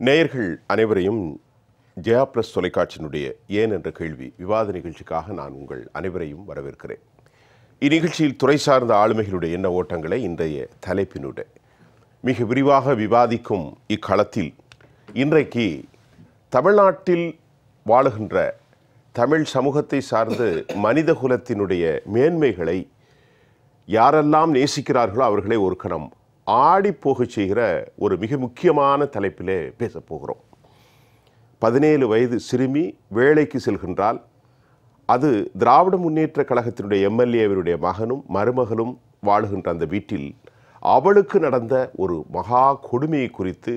நேயர்கள் அனைவரையும் ஜெயா பிளஸ் தொலைக்காட்சியினுடைய ஏன் என்ற கேள்வி விவாத நிகழ்ச்சிக்காக நான் உங்கள் அனைவரையும் வரவேற்கிறேன். இந்நிகழ்ச்சியில் துறை சார்ந்த ஆளுமைகளுடைய எண்ண ஓட்டங்களை இன்றைய தலைப்பினுடைய மிக விரிவாக விவாதிக்கும் இக்களத்தில் இன்றைக்கு தமிழ்நாட்டில் வாழுகின்ற தமிழ் சமூகத்தை சார்ந்து மனித குலத்தினுடைய மேன்மைகளை யாரெல்லாம் நேசிக்கிறார்களோ அவர்களை ஒரு கணம் ஆடி போகச் செய்கிற ஒரு மிக முக்கியமான தலைப்பிலே பேசப் போகிறோம். பதினேழு வயது சிறுமி வேலைக்கு செல்கின்றால் அது திராவிட முன்னேற்ற கழகத்தினுடைய எம்எல்ஏவருடைய மகனும் மருமகளும் வாழுகின்ற அந்த வீட்டில் அவளுக்கு நடந்த ஒரு மகா கொடுமையை குறித்து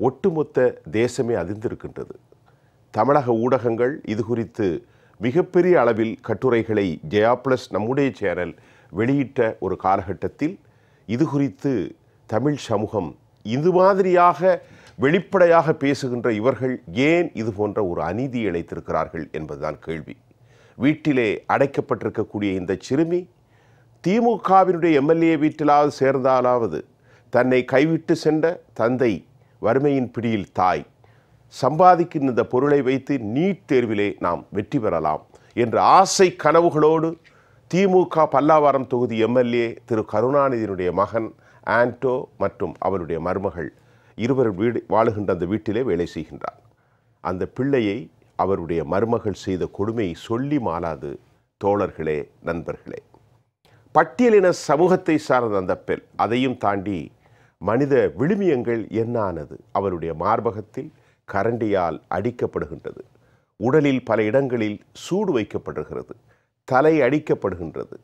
ஒட்டுமொத்த தேசமே அதிர்ந்திருக்கின்றது தமிழக ஊடகங்கள் இது குறித்து மிகப்பெரிய அளவில் கட்டுரைகளை ஜெயா ப்ளஸ் நம்முடைய சேனல் வெளியிட்ட ஒரு காலகட்டத்தில் இது குறித்து தமிழ் சமூகம் இது மாதிரியாக வெளிப்படையாக பேசுகின்ற இவர்கள் ஏன் இது போன்ற ஒரு அநீதி இழைத்திருக்கிறார்கள் என்பதுதான் கேள்வி. வீட்டிலே அடைக்கப்பட்டிருக்கக்கூடிய இந்த சிறுமி திமுகவினுடைய எம்எல்ஏ வீட்டிலாவது சேர்ந்தாலாவது தன்னை கைவிட்டு சென்ற தந்தை வறுமையின் பிடியில் தாய் சம்பாதிக்கின்ற இந்த பொருளை வைத்து நீட் தேர்விலே நாம் வெற்றி பெறலாம் என்ற ஆசை கனவுகளோடு திமுக பல்லாவரம் தொகுதி எம்எல்ஏ திரு கருணாநிதியினுடைய மகன் ஆண்டோ மற்றும் அவருடைய மருமகள் இருவர் வீடு வாழுகின்ற அந்த வீட்டிலே வேலை செய்கின்றார். அந்த பிள்ளையை அவருடைய மருமகள் செய்த கொடுமையை சொல்லி மாறாது தோழர்களே நண்பர்களே. பட்டியலின சமூகத்தை சார்ந்த அந்த பெண் அதையும் தாண்டி மனித விழுமியங்கள் என்னானது? அவருடைய மார்பகத்தில் கரண்டியால் அடிக்கப்படுகின்றது. உடலில் பல இடங்களில் சூடு வைக்கப்படுகிறது. தலை அடிக்கப்படுகின்றது.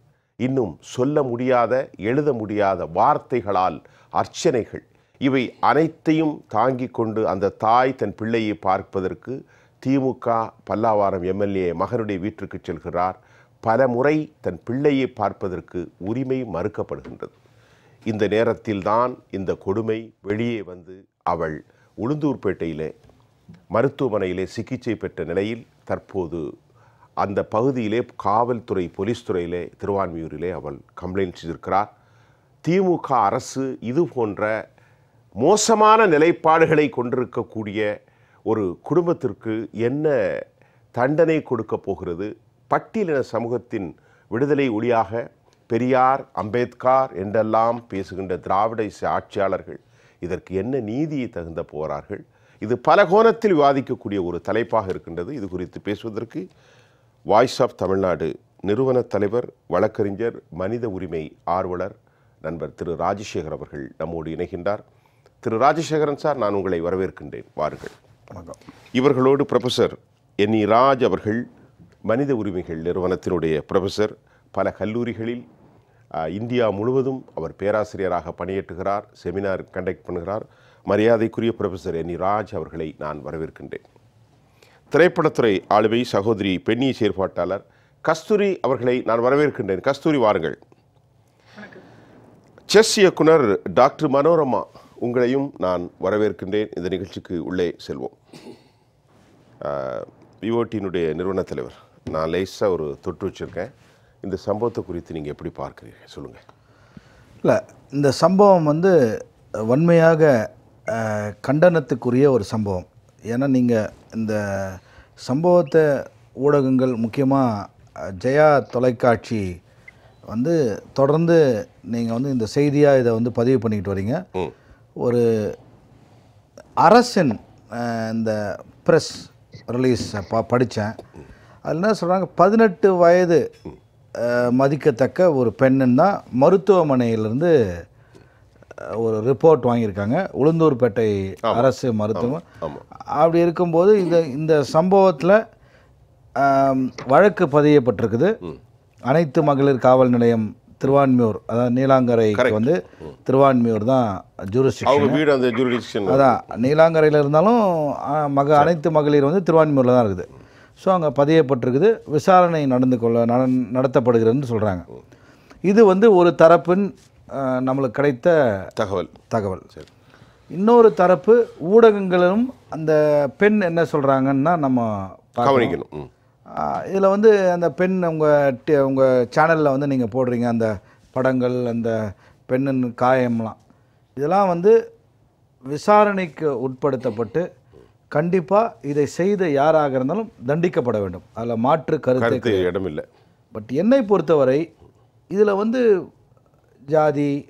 இன்னும் சொல்ல முடியாத எழுத முடியாத வார்த்தைகளால் அர்ச்சனைகள். இவை அனைத்தையும் தாங்கி கொண்டு அந்த தாய் தன் பிள்ளையை பார்ப்பதற்கு திமுக பல்லாவாரம் எம்எல்ஏ மகனுடைய வீட்டிற்கு செல்கிறார். பல முறை தன் பிள்ளையை பார்ப்பதற்கு உரிமை மறுக்கப்படுகின்றது. இந்த நேரத்தில்தான் இந்த கொடுமை வெளியே வந்து அவள் உளுந்தூர்பேட்டையிலே மருத்துவமனையிலே சிகிச்சை பெற்ற நிலையில் தற்போது அந்த பகுதியிலே காவல்துறை போலீஸ் துறையிலே திருவான்மியூரிலே அவள் கம்ப்ளைண்ட் செய்திருக்கிறார். திமுக அரசு இது போன்ற மோசமான நிலைப்பாடுகளை கொண்டிருக்கக்கூடிய ஒரு குடும்பத்திற்கு என்ன தண்டனை கொடுக்க போகிறது? பட்டியலின சமூகத்தின் விடுதலை ஒளியாக பெரியார் அம்பேத்கர் என்றெல்லாம் பேசுகின்ற திராவிட ஆட்சியாளர்கள் இதற்கு என்ன நீதியை தகுந்த போகிறார்கள் இது பல கோணத்தில் விவாதிக்கக்கூடிய ஒரு தலைப்பாக இருக்கின்றது. இது குறித்து பேசுவதற்கு வாய்ஸ் ஆஃப் தமிழ்நாடு நிறுவன தலைவர் வழக்கறிஞர் மனித உரிமை ஆர்வலர் நண்பர் திரு ராஜசேகர் அவர்கள் நம்மோடு இணைகின்றார். திரு ராஜசேகரன் சார் நான் உங்களை வரவேற்கின்றேன். வாருங்கள். வணக்கம். இவர்களோடு ப்ரொஃபஸர் என் இ ராஜ் அவர்கள் மனித உரிமைகள் நிறுவனத்தினுடைய ப்ரொஃபஸர் பல கல்லூரிகளில் இந்தியா முழுவதும் அவர் பேராசிரியராக பணியேற்றுகிறார் செமினார் கண்டக்ட் பண்ணுகிறார். மரியாதைக்குரிய ப்ரொஃபஸர் என் இ ராஜ் அவர்களை நான் வரவேற்கின்றேன். திரைப்படத்துறை ஆளுமை சகோதரி பெண்ணி செயற்பாட்டாளர் கஸ்தூரி அவர்களை நான் வரவேற்கின்றேன். கஸ்தூரி வாருங்கள். செஸ் இயக்குனர் டாக்டர் மனோரமா உங்களையும் நான் வரவேற்கின்றேன். இந்த நிகழ்ச்சிக்கு உள்ளே செல்வோம். விஓடியினுடைய நிறுவன தலைவர். நான் லேசாக ஒரு தொட்டு வச்சுருக்கேன். இந்த சம்பவத்தை குறித்து நீங்கள் எப்படி பார்க்குறீங்க சொல்லுங்கள் இல்லை இந்த சம்பவம் வந்து வன்மையாக கண்டனத்துக்குரிய ஒரு சம்பவம். ஏன்னா நீங்கள் இந்த சம்பவத்தை ஊடகங்கள் முக்கியமாக ஜெயா தொலைக்காட்சி வந்து தொடர்ந்து நீங்கள் வந்து இந்த செய்தியாக இதை வந்து பதிவு பண்ணிக்கிட்டு வரீங்க. ஒரு அரசின் இந்த ப்ரெஸ் ரிலீஸ் ப படித்தேன் அதில் என்ன சொல்கிறாங்க பதினெட்டு வயது மதிக்கத்தக்க ஒரு பெண்ணுன்னு தான் மருத்துவமனையிலேருந்து ஒரு ரிப்போர்ட் வாங்கியிருக்காங்க. உளுந்தூர்பேட்டை அரசு மருத்துவம் அப்படி இருக்கும்போது இந்த இந்த சம்பவத்தில் வழக்கு பதியப்பட்டிருக்குது. அனைத்து மகளிர் காவல் நிலையம் திருவான்மியூர் அதாவது நீலாங்கரைக்கு வந்து திருவான்மியூர் தான் ஜூரிஸ்டிக்ஷன் அதான் நீலாங்கரையில் இருந்தாலும் மக அனைத்து மகளிர் வந்து திருவான்மியூரில் தான் இருக்குது. ஸோ அங்கே பதியப்பட்டிருக்குது. விசாரணை நடந்து கொள்ள நட நடத்தப்படுகிறதுன்னு சொல்கிறாங்க இது வந்து ஒரு தரப்பின் நம்மளுக்கு கிடைத்த தகவல். தகவல். இன்னொரு தரப்பு ஊடகங்களும் அந்த பெண் என்ன சொல்கிறாங்கன்னா நம்ம. கவனிக்கணும். இதில் வந்து அந்த பெண் உங்கள் உங்கள் சேனலில் வந்து நீங்கள் போடுறீங்க. அந்த படங்கள் அந்த பெண்ணின் காயம்லாம். இதெல்லாம் வந்து விசாரணைக்கு உட்படுத்தப்பட்டு கண்டிப்பாக இதை செய்த யாராக இருந்தாலும் தண்டிக்கப்பட வேண்டும். அதில் மாற்று கருத்து இடமில்லை. பட் என்னை பொறுத்தவரை இதில் வந்து ஜாதி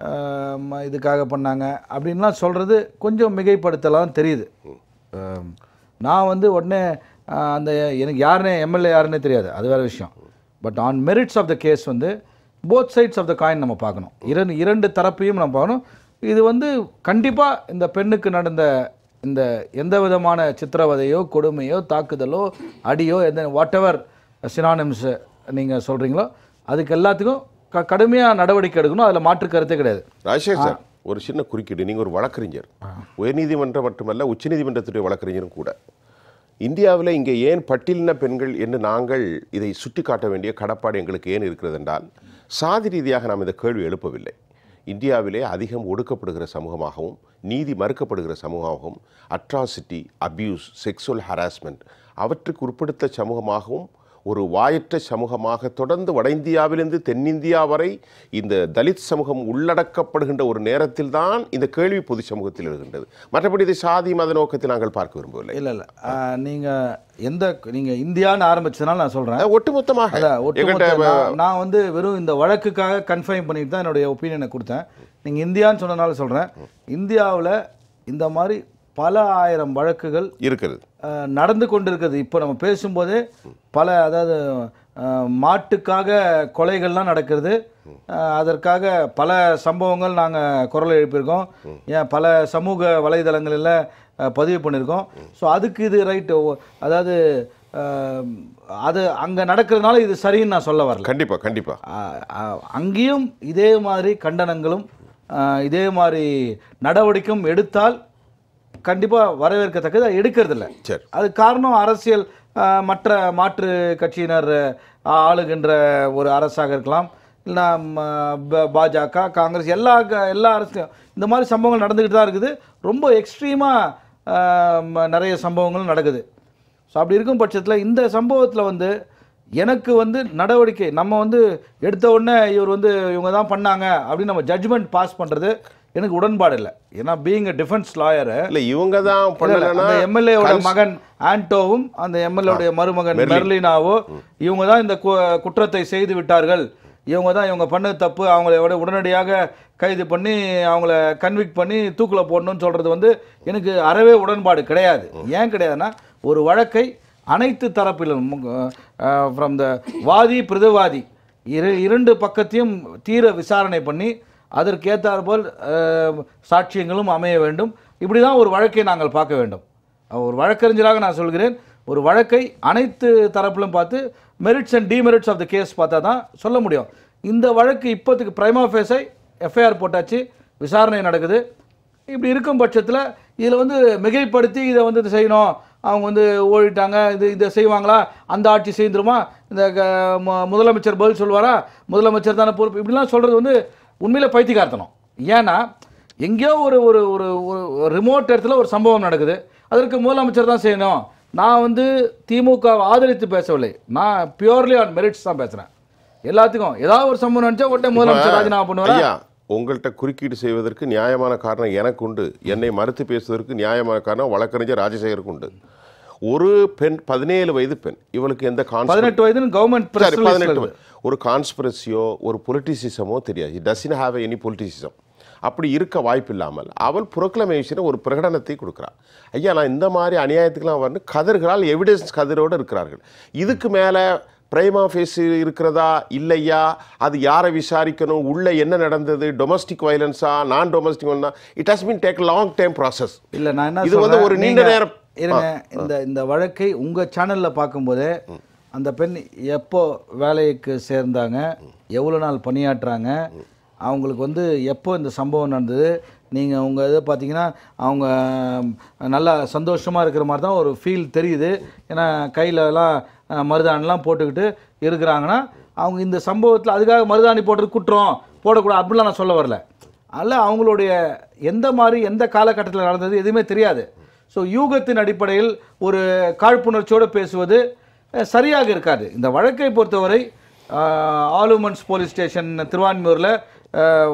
ம- இதுக்காக பண்ணாங்க. அப்படின்லாம் சொல்கிறது கொஞ்சம் மிகைப்படுத்தலாம் தெரியுது. நான் வந்து உடனே அந்த எனக்கு யாருனே எம்எல்ஏ யாருன்னே தெரியாது. அது வேறு விஷயம். But on merits of the case வந்து both sides of the coin நம்ம பார்க்கணும். இரண்டு இரண்டு தரப்பையும் நம்ம பார்க்கணும். இது வந்து கண்டிப்பாக இந்த பெண்ணுக்கு நடந்த இந்த எந்த விதமான சித்திரவதையோ கொடுமையோ தாக்குதலோ அடியோ எந்த வாட் எவர் சினானிம்ஸ் நீங்கள் சொல்கிறீங்களோ அதுக்கு எல்லாத்துக்கும் கடுமையாக நடவடிக்கை எடுக்கணும். அதில் மாற்று கருத்தே கிடையாது. சார் ஒரு சின்ன குறுக்கீடு. நீங்கள் ஒரு வழக்கறிஞர். உயர்நீதிமன்றம் மட்டுமல்ல உச்சநீதிமன்றத்துடைய வழக்கறிஞரும் கூட. இந்தியாவில் இங்கே ஏன் பட்டியலின பெண்கள் என்று நாங்கள் இதை சுட்டிக்காட்ட வேண்டிய கடப்பாடு எங்களுக்கு ஏன் இருக்கிறது என்றால் சாதி ரீதியாக நாம் இந்த கேள்வி எழுப்பவில்லை. இந்தியாவிலே அதிகம் ஒடுக்கப்படுகிற சமூகமாகவும் நீதி மறுக்கப்படுகிற சமூகமாகவும் அட்ராசிட்டி அபியூஸ் செக்ஸுவல் ஹராஸ்மெண்ட் அவற்றுக்கு உட்படுத்த சமூகமாகவும் ஒரு வாயற்ற சமூகமாக தொடர்ந்து வட இந்தியாவிலிருந்து தென்னிந்தியா வரை இந்த தலித் சமூகம் உள்ளடக்கப்படுகின்ற ஒரு நேரத்தில் தான் இந்த கேள்வி பொது சமூகத்தில் எழுகின்றது. மற்றபடி இதை சாதி மத நோக்கத்தில் நாங்கள் பார்க்க விரும்பவில்லை. இல்லை இல்லை. நீங்கள் எந்த நீங்கள் இந்தியான்னு ஆரம்பிச்சதுனால நான் சொல்கிறேன் ஒட்டுமொத்தமாக. நான் வந்து வெறும் இந்த வழக்குக்காக கன்ஃபைன் பண்ணிட்டு தான் என்னுடைய ஒப்பீனியனை கொடுத்தேன். நீங்கள் இந்தியான்னு சொன்னனால சொல்கிறேன் இந்தியாவில் இந்த மாதிரி பல ஆயிரம் வழக்குகள் இருக்கிறது. நடந்து கொண்டிருக்கிறது. இப்போ நம்ம பேசும்போதே பல அதாவது மாட்டுக்காக கொலைகள்லாம் நடக்கிறது. அதற்காக பல சம்பவங்கள் நாங்கள் குரல் எழுப்பியிருக்கோம். ஏன் பல சமூக வலைதளங்களில் பதிவு பண்ணியிருக்கோம். ஸோ அதுக்கு இது ரைட்டு அதாவது அது அங்கே நடக்கிறதுனால இது சரின்னு நான் சொல்ல வரல. கண்டிப்பா கண்டிப்பா. அஹ், அஹ், அங்கேயும் இதே மாதிரி கண்டனங்களும் இதே மாதிரி நடவடிக்கையும் எடுத்தால் கண்டிப்பாக வரவேற்கத்தக்கது. எடுக்கிறதில்ல. சரி. அது காரணம் அரசியல் மற்ற மாற்று கட்சியினர் ஆளுகின்ற ஒரு அரசாக இருக்கலாம். இல்லைனா ம, ப- பாஜக காங்கிரஸ் எல்லா எல்லா அரசியலும் இந்த மாதிரி சம்பவங்கள் நடந்துக்கிட்டு தான் இருக்குது. ரொம்ப எக்ஸ்ட்ரீமாக நிறைய சம்பவங்களும் நடக்குது. ஸோ அப்படி இருக்கும் பட்சத்தில் இந்த சம்பவத்தில் வந்து எனக்கு வந்து நடவடிக்கை நம்ம வந்து எடுத்த உடனே இவர் வந்து இவங்க தான் பண்ணாங்க அப்படின்னு நம்ம ஜட்ஜ்மெண்ட் பாஸ் பண்ணுறது எனக்கு உடன்பாடு இல்லை. ஏன்னா பீயிங் அ டிஃபென்ஸ் லாயரு இல்ல இவங்க தான் பண்ணலன்னா அந்த எம்எல்ஏவோட மகன் ஆண்டோவும் அந்த எம்எல்ஏவுடைய மருமகன் மெர்லினாவோ இவங்க தான் இந்த குற்றத்தை செய்து விட்டார்கள். இவங்க தான் இவங்க பண்ணது தப்பு அவங்கள விட உடனடியாக கைது பண்ணி அவங்கள கன்விக்ட் பண்ணி தூக்கில் போடணும்னு சொல்கிறது வந்து எனக்கு அறவே உடன்பாடு கிடையாது. ஏன் கிடையாதுன்னா ஒரு வழக்கை அனைத்து தரப்பிலும் ஃப்ரம் த வாதி பிரதிவாதி இரு இரண்டு பக்கத்தையும் தீர விசாரணை பண்ணி அதற்கேற்றாற்போல் போல் சாட்சியங்களும் அமைய வேண்டும். இப்படி தான் ஒரு வழக்கை நாங்கள் பார்க்க வேண்டும். ஒரு வழக்கறிஞராக நான் சொல்கிறேன். ஒரு வழக்கை அனைத்து தரப்பிலும் பார்த்து merits and demerits of the case பார்த்தா தான் சொல்ல முடியும். இந்த வழக்கு இப்போத்துக்கு பிரைமா ஃபேஸை எஃப்ஐஆர் போட்டாச்சு. விசாரணை நடக்குது. இப்படி இருக்கும் பட்சத்தில் இதில் வந்து மிகைப்படுத்தி இதை வந்து இது செய்யணும். அவங்க வந்து ஓடிட்டாங்க. இது இதை செய்வாங்களா? அந்த ஆட்சி செய்துருமா? இந்த க- முதலமைச்சர் பதில் சொல்வாரா? முதலமைச்சர் தானே பொறுப்பு? இப்படிலாம் சொல்கிறது வந்து உண்மையிலே பைத்தியக்காரத்தனம். ஏன்னா எங்கேயோ ஒரு ஒரு ஒரு ரிமோட் இடத்துல ஒரு சம்பவம் நடக்குது. அதற்கு முதலமைச்சர் தான் செய்யணும். நான் வந்து திமுக ஆதரித்து பேசவில்லை. நான் பியூர்லி ஆன் மெரிட்ஸ் தான் பேசுகிறேன் எல்லாத்துக்கும். ஏதாவது ஒரு சம்பவம் நினச்சா உடனே முதலமைச்சர் ராஜினாமா பண்ணுவாரா? ஐயா உங்கள்கிட்ட குறுக்கீடு செய்வதற்கு நியாயமான காரணம் எனக்கு உண்டு. என்னை மறுத்து பேசுவதற்கு நியாயமான காரணம் வழக்கறிஞர் ராஜசேகருக்கு உண்டு. ஒரு பெண் பதினேழு வயது பெண். இவளுக்கு எந்த பதினெட்டு வயதுன்னு கவர்மெண்ட் பதினெட்டு வயது. ஒரு கான்ஸ்பிரசியோ ஒரு பொலிட்டிசிசமோ தெரியாது. டசின் ஹாவ் எனி பொலிட்டிசிசம் அப்படி இருக்க வாய்ப்பு இல்லாமல் அவள் புரோக்ளமேஷனை ஒரு பிரகடனத்தை கொடுக்குறாள். ஐயா நான் இந்த மாதிரி அநியாயத்துக்கெல்லாம் வந்து கதறுகிறாள் எவிடன்ஸ் கதிரோடு இருக்கிறார்கள். இதுக்கு மேலே பிரைமா ஃபேஸ் இருக்கிறதா? இல்லையா? அது யாரை விசாரிக்கணும்? உள்ள என்ன நடந்தது? டொமஸ்டிக் வயலன்ஸா நான் domestic it has been take long time process இல்ல நான் இது வந்து ஒரு நீண்ட நேரம் இருங்க இந்த இந்த வழக்கை உங்க சேனல்ல பார்க்கும்போதே அந்த பெண் எப்போ வேலைக்கு சேர்ந்தாங்க எவ்வளோ நாள் பணியாற்றுறாங்க அவங்களுக்கு வந்து எப்போ இந்த சம்பவம் நடந்தது நீங்கள் உங்கள் இதை பார்த்தீங்கன்னா அவங்க நல்லா சந்தோஷமாக இருக்கிற மாதிரி தான் ஒரு ஃபீல் தெரியுது. ஏன்னா கையிலலாம் மருதாணிலாம் போட்டுக்கிட்டு இருக்கிறாங்கன்னா அவங்க இந்த சம்பவத்தில் அதுக்காக மருதாணி போடுறது குற்றம் போடக்கூடாது அப்படிலாம் நான் சொல்ல வரல. அதில் அவங்களுடைய எந்த மாதிரி எந்த காலகட்டத்தில் நடந்தது எதுவுமே தெரியாது. ஸோ யூகத்தின் அடிப்படையில் ஒரு காழ்ப்புணர்ச்சியோடு பேசுவது சரியாக இருக்காது. இந்த வழக்கை பொறுத்தவரை ஆலுமன்ஸ் போலீஸ் ஸ்டேஷன் திருவான்மியூரில்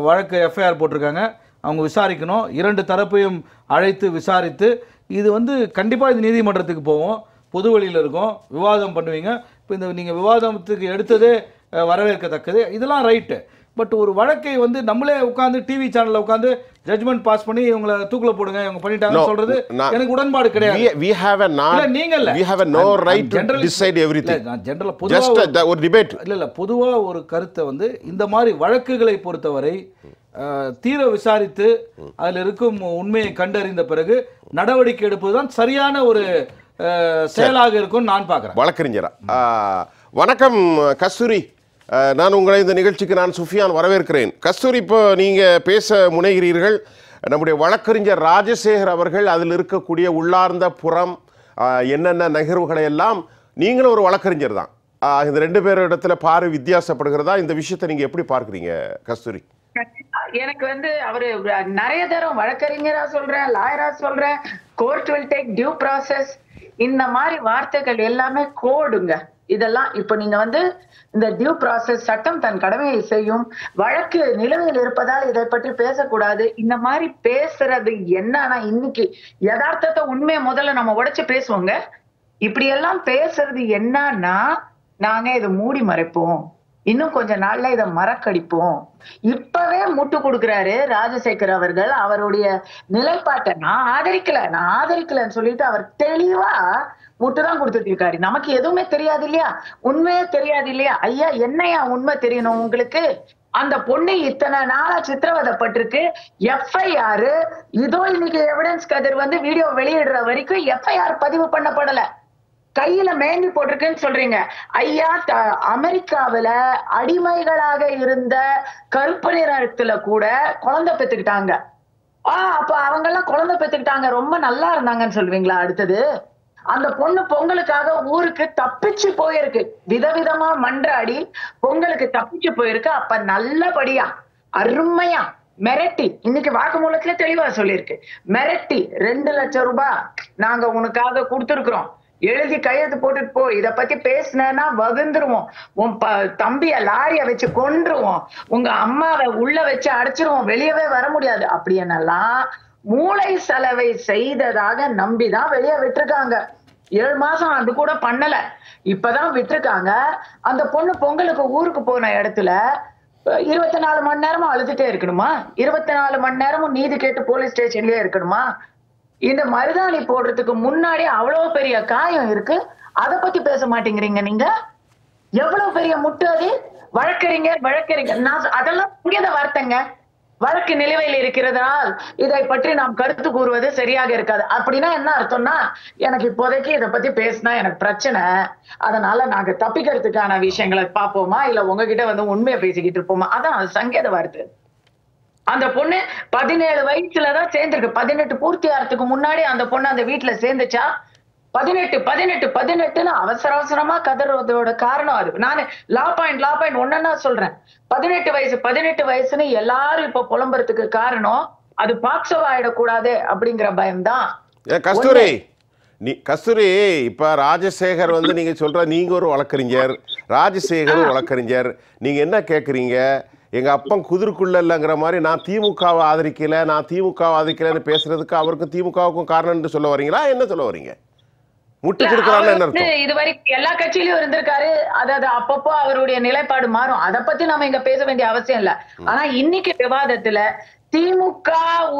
வழக்கு எஃப்ஐஆர் போட்டிருக்காங்க. அவங்க விசாரிக்கணும். இரண்டு தரப்பையும் அழைத்து விசாரித்து இது வந்து கண்டிப்பாக இது நீதிமன்றத்துக்கு போவோம். பொது வழியில் இருக்கும். விவாதம் பண்ணுவீங்க. இப்போ இந்த நீங்கள் விவாதத்துக்கு எடுத்ததே வரவேற்கத்தக்கது. இதெல்லாம் ரைட்டு பட் ஒரு வழக்கை வந்து நம்மளே உட்காந்து டிவி சேனல்ல உட்காந்து ஜட்மெண்ட் பாஸ் பண்ணி இவங்களை தூக்கில் போடுங்க இவங்க பண்ணிட்டாங்கன்னு சொல்றது எனக்கு உடன்பாடு கிடையாது. we, have a not நீங்க இல்ல. we have a no right to decide everything. நான் a, the- ஒரு டிபேட் இல்ல இல்ல பொதுவா ஒரு கருத்தை வந்து இந்த மாதிரி வழக்குகளை பொறுத்தவரை தீர விசாரித்து அதில் இருக்கும் உண்மையை கண்டறிந்த பிறகு நடவடிக்கை எடுப்பதுதான் சரியான ஒரு செயலாக இருக்கும்னு நான் பார்க்குறேன். வழக்கறிஞரா. வணக்கம் கஸ்தூரி. நான் உங்களை இந்த நிகழ்ச்சிக்கு நான் சுஃபியான் வரவேற்கிறேன். கஸ்தூரி இப்போ நீங்கள் பேச முனைகிறீர்கள். நம்முடைய வழக்கறிஞர் ராஜசேகர் அவர்கள் அதில் இருக்கக்கூடிய உள்ளார்ந்த புறம் என்னென்ன நகர்வுகளை எல்லாம் நீங்களும் ஒரு வழக்கறிஞர் தான். இந்த ரெண்டு பேர் இடத்துல பாரு வித்தியாசப்படுகிறதா? இந்த விஷயத்தை நீங்கள் எப்படி பார்க்குறீங்க கஸ்தூரி? எனக்கு வந்து அவரு நிறைய தரம் வழக்கறிஞரா சொல்றேன் லாயரா சொல்றேன். Court will take due process இந்த மாதிரி வார்த்தைகள் எல்லாமே கோடுங்க. இதெல்லாம் இப்ப நீங்க வந்து இந்த டியூ ப்ராசஸ் சட்டம் தன் கடமையை செய்யும் வழக்கு நிலுவையில் இருப்பதால் இதை பற்றி பேசக்கூடாது. இந்த மாதிரி பேசுறது என்னன்னா இன்னைக்கு யதார்த்தத்தை உண்மையை முதல்ல நம்ம உடைச்சு பேசுவோங்க. இப்படி எல்லாம் பேசுறது என்னன்னா நாங்க இதை மூடி மறைப்போம். இன்னும் கொஞ்ச நாள்ல இதை மறக்கடிப்போம். இப்பவே முட்டு கொடுக்கிறாரு ராஜசேகர் அவர்கள். அவருடைய நிலைப்பாட்டை நான் ஆதரிக்கல நான் ஆதரிக்கலன்னு சொல்லிட்டு அவர் தெளிவா முட்டு தான் கொடுத்துட்டு இருக்காரு நமக்கு எதுவுமே தெரியாது இல்லையா? உண்மையே தெரியாது இல்லையா? ஐயா என்னையா உண்மை தெரியணும் உங்களுக்கு? அந்த பொண்ணு இத்தனை நாளா சித்திரவதைப்பட்டிருக்கு. எஃப்ஐஆர் இதோ இன்னைக்கு எவிடன்ஸ் கதிர் வந்து வீடியோ வெளியிடுற வரைக்கும் எஃப்ஐஆர் பதிவு பண்ணப்படல. கையில மேந்தி போட்டிருக்குன்னு சொல்றீங்க. ஐயா த- அமெரிக்காவுல அடிமைகளாக இருந்த கருப்பு நிறத்துல கூட குழந்தை பெத்துக்கிட்டாங்க. ஆஹ் அப்ப அவங்க எல்லாம் குழந்தை பெத்துக்கிட்டாங்க. ரொம்ப நல்லா இருந்தாங்கன்னு சொல்லுவீங்களா அடுத்தது? அந்த பொண்ணு பொங்கலுக்காக ஊருக்கு தப்பிச்சு போயிருக்கு. விதவிதமா மன்றாடி பொங்கலுக்கு தப்பிச்சு போயிருக்கு. அப்ப நல்லபடியா அருமையா மிரட்டி இன்னைக்கு வாக்குமூலத்துல தெளிவா சொல்லியிருக்கு. மிரட்டி ரெண்டு லட்சம் ரூபாய் நாங்க உனக்காக கொடுத்துருக்குறோம். எழுதி கையெழுத்து போட்டுட்டு போ. இத பத்தி பேசுனேன்னா வகுந்துருவோம். உன் ப தம்பிய லாரிய வச்சு கொன்றுவோம். உங்க அம்மாவை உள்ள வச்சு அடைச்சிருவோம். வெளியவே வர முடியாது. அப்படி என்னெல்லாம் மூளை செலவை செய்ததாக நம்பிதான் வெளியே விட்டுருக்காங்க. ஏழு மாசம் அது கூட பண்ணல. இப்பதான் விட்டுருக்காங்க. அந்த பொண்ணு பொங்கலுக்கு ஊருக்கு போன இடத்துல இருபத்தி நாலு மணி நேரமும் அழுதுட்டே இருக்கணுமா? இருபத்தி நாலு மணி நேரமும் நீதி கேட்டு போலீஸ் ஸ்டேஷன்லயே இருக்கணுமா? இந்த மருதாணி போடுறதுக்கு முன்னாடி அவ்வளவு பெரிய காயம் இருக்கு. அதை பத்தி பேச மாட்டேங்கிறீங்க நீங்க. எவ்வளவு பெரிய முட்டு அது? வழக்கறிஞர் வழக்கறிஞர். நான் அதெல்லாம் புரியாத வார்த்தைங்க. வழக்கு நிலுவையில் இருக்கிறதால் இதை பற்றி நாம் கருத்து கூறுவது சரியாக இருக்காது. அப்படின்னா என்ன அர்த்தம்னா எனக்கு இப்போதைக்கு இதை பத்தி பேசினா எனக்கு பிரச்சனை. அதனால நாங்க தப்பிக்கிறதுக்கான விஷயங்களை பார்ப்போமா? இல்ல உங்ககிட்ட வந்து உண்மையை பேசிக்கிட்டு இருப்போமா? அதான் அது சங்கேத வார்த்தை. அந்த பொண்ணு பதினேழு வயசுலதான் சேர்ந்திருக்கு. பதினெட்டு பூர்த்தி ஆகிறதுக்கு முன்னாடி அந்த பொண்ணு அந்த வீட்டுல சேர்ந்துச்சா? பதினெட்டு பதினெட்டு பதினெட்டுன்னு அவசர அவசரமா கதறதோட காரணம் அது. நான் லா பாயிண்ட் லா பாயிண்ட் ஒன்னா சொல்றேன். பதினெட்டு வயசு பதினெட்டு வயசுன்னு எல்லாரும் இப்ப புலம்புறதுக்கு காரணம் அது பாக்ஸோ ஆயிடக்கூடாது அப்படிங்கிற பயம்தான். கஸ்தூரி! நீ கஸ்தூரி இப்ப ராஜசேகர் வந்து நீங்க சொல்ற நீங்க ஒரு வழக்கறிஞர் ராஜசேகர் வழக்கறிஞர். நீங்க என்ன கேக்குறீங்க? எங்க அப்பன் குதிர்க்குள்ள இல்லைங்கிற மாதிரி நான் திமுகவை ஆதரிக்கல நான் திமுகவை ஆதரிக்கலன்னு பேசுறதுக்கு அவருக்கும் திமுகவுக்கும் காரணம்னு சொல்ல வரீங்களா என்ன சொல்ல வரீங்க முட்டு கொடுக்குறான்னு இது வரைக்கும் எல்லா கட்சியிலயும் இருந்திருக்காரு. அதாவது அப்பப்போ அவருடைய நிலைப்பாடு மாறும். அத பத்தி நாம இங்க பேச வேண்டிய அவசியம் இல்ல. ஆனா இன்னைக்கு விவாதத்துல திமுக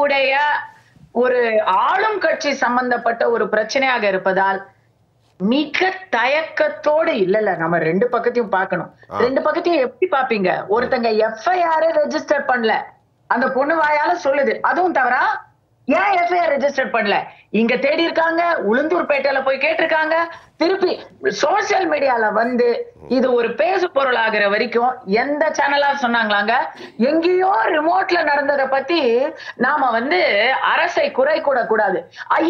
உடைய ஒரு ஆளும் கட்சி சம்பந்தப்பட்ட ஒரு பிரச்சனையாக இருப்பதால் மிக தயக்கத்தோடு இல்ல இல்ல நம்ம ரெண்டு பக்கத்தையும் பார்க்கணும். ரெண்டு பக்கத்தையும் எப்படி பாப்பீங்க ஒருத்தங்க எஃப்ஐஆர் ரெஜிஸ்டர் பண்ணல. அந்த பொண்ணு வாயால சொல்லுது. அதுவும் தவறா? ஏன் எஃப்ஐஆர் ரெஜிஸ்டர் பண்ணல? இங்க தேடி இருக்காங்க உளுந்தூர்பேட்டையில போய் கேட்டிருக்காங்க. திருப்பி சோசியல் மீடியால வந்து இது ஒரு பேசு பொருள் ஆகிற வரைக்கும் எந்த சேனலா சொன்னாங்களாங்க? எங்கேயோ ரிமோட்ல நடந்ததை பத்தி நாம வந்து அரசை குறை கூட கூடாது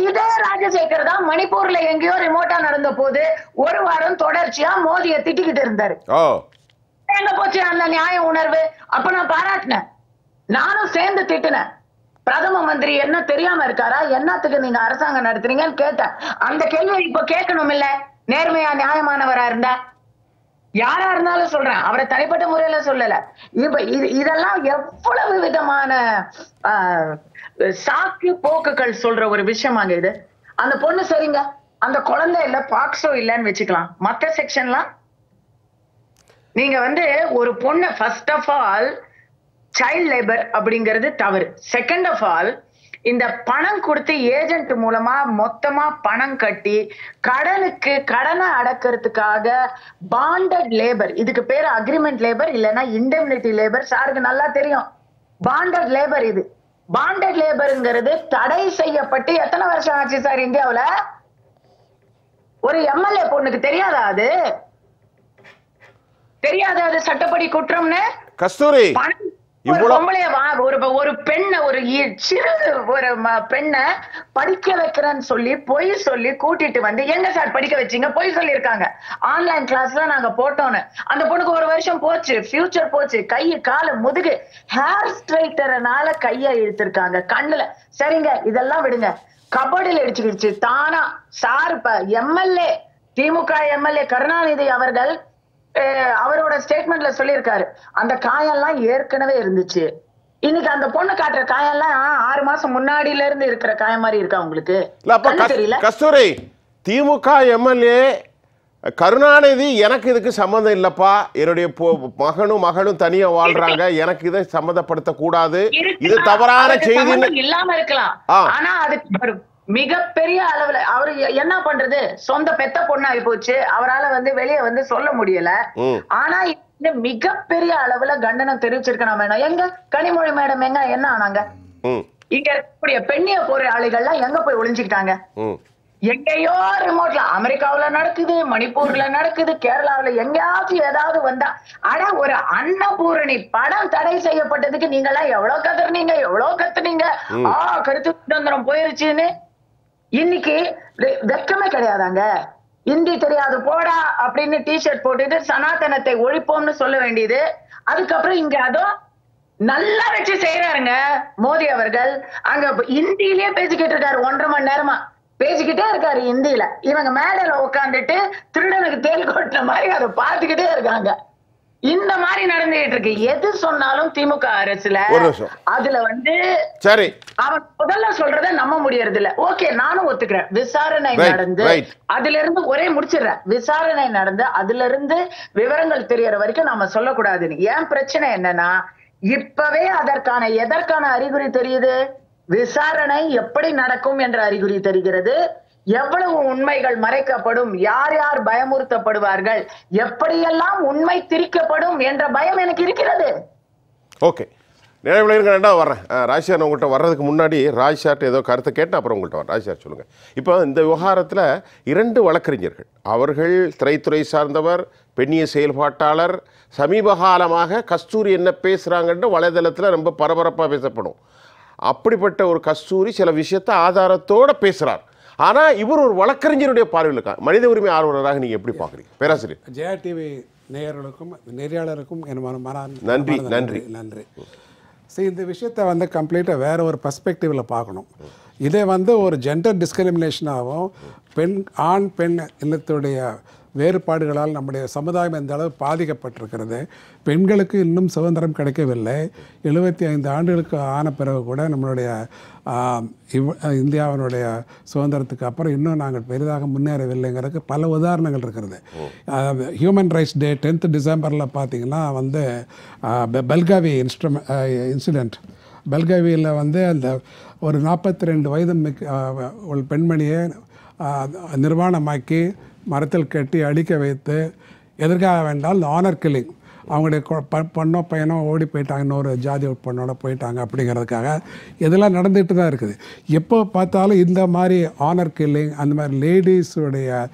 இதே ராஜசேகர் தான் மணிப்பூர்ல எங்கேயோ ரிமோட்டா நடந்த போது ஒரு வாரம் தொடர்ச்சியா மோதிய திட்டிக்கிட்டு இருந்தாரு. எங்க போச்சு அந்த நியாய உணர்வு? அப்ப நான் பாராட்டினேன். நானும் சேர்ந்து திட்டினேன். பிரதம மந்திரி என்ன தெரியாம இருக்காரா? என்னத்துக்கு நீங்க அரசாங்கம் நடத்துறீங்கன்னு கேட்டேன். அந்த கேள்வி இப்ப கேட்கணும் இல்ல நேர்மையா நியாயமானவரா இருந்தா? யாரா இருந்தாலும் சொல்றேன். அவரை தனிப்பட்ட முறையில சொல்லல. இப்ப இது இதெல்லாம் எவ்வளவு விதமான ஆஹ், சாக்கு போக்குகள் சொல்ற ஒரு விஷயமாங்க இது. அந்த பொண்ணு சரிங்க. அந்த குழந்தை இல்ல பாக்ஸோ இல்லன்னு வச்சுக்கலாம். மத்த செக்ஷன்லாம் நீங்க வந்து ஒரு பொண்ணை first of all child labour அப்படிங்கிறது தவறு. செகண்ட் ஆஃப் ஆல் இந்த பணம் கொடுத்து ஏஜென்ட் மூலமா மொத்தமா பணம் கட்டி கடனுக்கு கடனை அடக்கிறதுக்காக பாண்டட் லேபர் இதுக்கு பேரு அக்ரிமெண்ட் லேபர் இல்லைன்னா இண்டெம்னிட்டி லேபர் சாருக்கு நல்லா தெரியும். பாண்டட் லேபர் இது. பாண்டட் லேபருங்கிறது தடை செய்யப்பட்டு எத்தனை வருஷம் ஆச்சு சார் இந்தியாவுல? ஒரு எம்எல்ஏ பொண்ணுக்கு தெரியாதா அது? தெரியாதா அது சட்டப்படி குற்றம்னு? கஸ்தூரி. பணம் ஒரு பெண்ணை ஒரு சிறு ஒரு பெண்ணை படிக்க வைக்கிறேன்னு சொல்லி பொய் சொல்லி கூட்டிட்டு வந்து எங்க சார் படிக்க வச்சீங்க? பொய் சொல்லியிருக்காங்க. ஆன்லைன் கிளாஸ்ல நாங்க போட்டோன்னு. அந்த பொண்ணுக்கு ஒரு வருஷம் போச்சு ஃபியூச்சர் போச்சு கை காலு முதுகு ஹேர் ஸ்ட்ரைட்டர்னால கைய இழுத்திருக்காங்க கண்ணுல. சரிங்க இதெல்லாம் விடுங்க. கபடியில் அடிச்சுக்கிடுச்சு தானா. சார் இப்ப எம்எல்ஏ திமுக எம்எல்ஏ கருணாநிதி அவர்கள் அவரோட ஸ்டேட்மெண்ட்ல சொல்லியிருக்காரு. அந்த காயெல்லாம் ஏற்கனவே இருந்துச்சு. இன்னைக்கு அந்த பொண்ணு காட்டுற காயெல்லாம் ஆறு மாசம் முன்னாடில இருந்து இருக்கிற காயம் மாதிரி இருக்கா உங்களுக்கு? கஸ்தூரி திமுக எம்எல்ஏ கருணாநிதி எனக்கு இதுக்கு சம்மந்தம் இல்லப்பா. என்னுடைய மகனும் மகளும் தனியா வாழ்றாங்க. எனக்கு இதை சம்மந்தப்படுத்த கூடாது இது. தவறான சம்மந்தம் இல்லாம இருக்கலாம். ஆனா அதுக்கு மிகப்பெரிய அளவுல அவரு என்ன பண்றது? சொந்த பெத்த பொண்ணாகி போச்சு. அவரால வந்து வெளிய வந்து சொல்ல முடியல. ஆனா மிகப்பெரிய அளவுல கண்டனம் தெரிவிச்சிருக்கணும் வேணும் எங்க? கனிமொழி மேடம் எங்க? என்ன ஆனாங்க? இங்க இருக்கக்கூடிய பெண்ணிய போராளிகள்லாம் எங்க போய் ஒளிஞ்சுக்கிட்டாங்க? எங்கேயோ ரிமோட்ல அமெரிக்காவுல நடக்குது மணிப்பூர்ல நடக்குது கேரளாவுல எங்கேயாச்சும் ஏதாவது வந்தா அட ஒரு அன்னபூரணி படம் தடை செய்யப்பட்டதுக்கு நீங்க எல்லாம் எவ்வளவு கத்துறீங்க எவ்வளவு கத்துனீங்க? ஆ கருத்து சுதந்திரம் போயிருச்சுன்னு இன்னைக்கு வெ- கிடையாதாங்க? இந்தி தெரியாது போடா அப்படின்னு டிஷர்ட் போட்டுட்டு சனாதனத்தை ஒழிப்போம்னு சொல்ல வேண்டியது. அதுக்கப்புறம் இங்க அதோ நல்லா வச்சு செய்யறாருங்க மோடி அவர்கள். அங்க இந்தியிலேயே பேசிக்கிட்டு இருக்காரு ஒன்றரை மணி நேரமா. பேசிக்கிட்டே இருக்காரு இந்தியில. இவங்க மேடையில உட்காந்துட்டு திருடனுக்கு தேல் கொட்டின மாதிரி அதை பார்த்துக்கிட்டே இருக்காங்க. இந்த மாதிரி நடந்துகிட்டு இருக்கு. எது சொன்னாலும் திமுக அரசுல. அதுல வந்து சரி. அவன் முதல்ல சொல்றத நம்ப முடியறது இல்ல ஓகே நானும் ஒத்துக்கிறேன். விசாரணை நடந்து. அதுல இருந்து ஒரே முடிச்சிடுறேன். விசாரணை நடந்து அதுல இருந்து விவரங்கள் தெரியற வரைக்கும் நாம சொல்லக்கூடாதுன்னு. ஏன் பிரச்சனை என்னன்னா இப்பவே அதற்கான எதற்கான அறிகுறி தெரியுது? விசாரணை எப்படி நடக்கும் என்ற அறிகுறி தெரிகிறது. எவ்வளவு உண்மைகள் மறைக்கப்படும்? யார் யார் பயமுறுத்தப்படுவார்கள்? எப்படியெல்லாம் உண்மை திரிக்கப்படும் என்ற பயம் எனக்கு இருக்கிறது. ஓகே. நினைவில் இருங்க ரெண்டா வர்றேன். அஹ், ராஜ் சார் உங்கள்கிட்ட வர்றதுக்கு முன்னாடி ராஜ் சார்ட்ட ஏதோ கருத்தை கேட்டு அப்புறம் உங்கள்கிட்ட வரேன் ராஜ் சொல்லுங்கள் இப்போ இந்த விவகாரத்தில் இரண்டு வழக்கறிஞர்கள் அவர்கள் திரைத்துறை சார்ந்தவர் பெண்ணிய செயல்பாட்டாளர் சமீப காலமாக கஸ்தூரி என்ன பேசுகிறாங்கன்னு வலைதளத்தில் ரொம்ப பரபரப்பாக பேசப்படும். அப்படிப்பட்ட ஒரு கஸ்தூரி சில விஷயத்தை ஆதாரத்தோட பேசுகிறார் ஆனால் இவர் ஒரு வழக்கறிஞருடைய பார்வையில் இருக்கா மனித உரிமை ஆர்வலராக நீங்கள் எப்படி பார்க்குறீங்க? பேராசிரியர். ஜெயா டிவி நேயர்களுக்கும் நெறியாளருக்கும் என் மன மன நன்றி, நன்றி. நன்றி. சரி இந்த விஷயத்தை வந்து கம்ப்ளீட்டாக வேற ஒரு பர்ஸ்பெக்டிவில் பார்க்கணும். இதை வந்து ஒரு ஜெண்டர் டிஸ்கிரிமினேஷனாகவும் பெண் ஆண் பெண் இல்லத்துடைய வேறுபாடுகளால் நம்முடைய சமுதாயம் எந்த அளவு பாதிக்கப்பட்டிருக்கிறது. பெண்களுக்கு இன்னும் சுதந்திரம் கிடைக்கவில்லை. எழுபத்தி ஐந்து ஆண்டுகளுக்கு ஆன பிறகு கூட நம்மளுடைய இவ் இந்தியாவினுடைய சுதந்திரத்துக்கு அப்புறம் இன்னும் நாங்கள் பெரிதாக முன்னேறவில்லைங்கிறதுக்கு பல உதாரணங்கள் இருக்கிறது ஹியூமன் ரைட்ஸ் டே டென்த் டிசம்பரில் பார்த்தீங்கன்னா வந்து பெல்காவி இன்ஸ்ட்ருமெ இன்சிடெண்ட் பெல்காவியில் வந்து அந்த ஒரு நாற்பத்தி ரெண்டு வயது மிக்க பெண்மணியை நிர்வாணமாக்கி மரத்தில் கட்டி அழிக்க வைத்து எதற்காக வேண்டால் இந்த ஆனர் கில்லிங் அவங்களுடைய கொ- ப- பொண்ணோ பையனோ ஓடி போயிட்டாங்க இன்னொரு ஜாதி பொண்ணோட போயிட்டாங்க அப்படிங்கிறதுக்காக. இதெல்லாம் நடந்துகிட்டு தான் இருக்குது. எப்போ பார்த்தாலும் இந்த மாதிரி ஆனர் கில்லிங் அந்த மாதிரி லேடிஸுடைய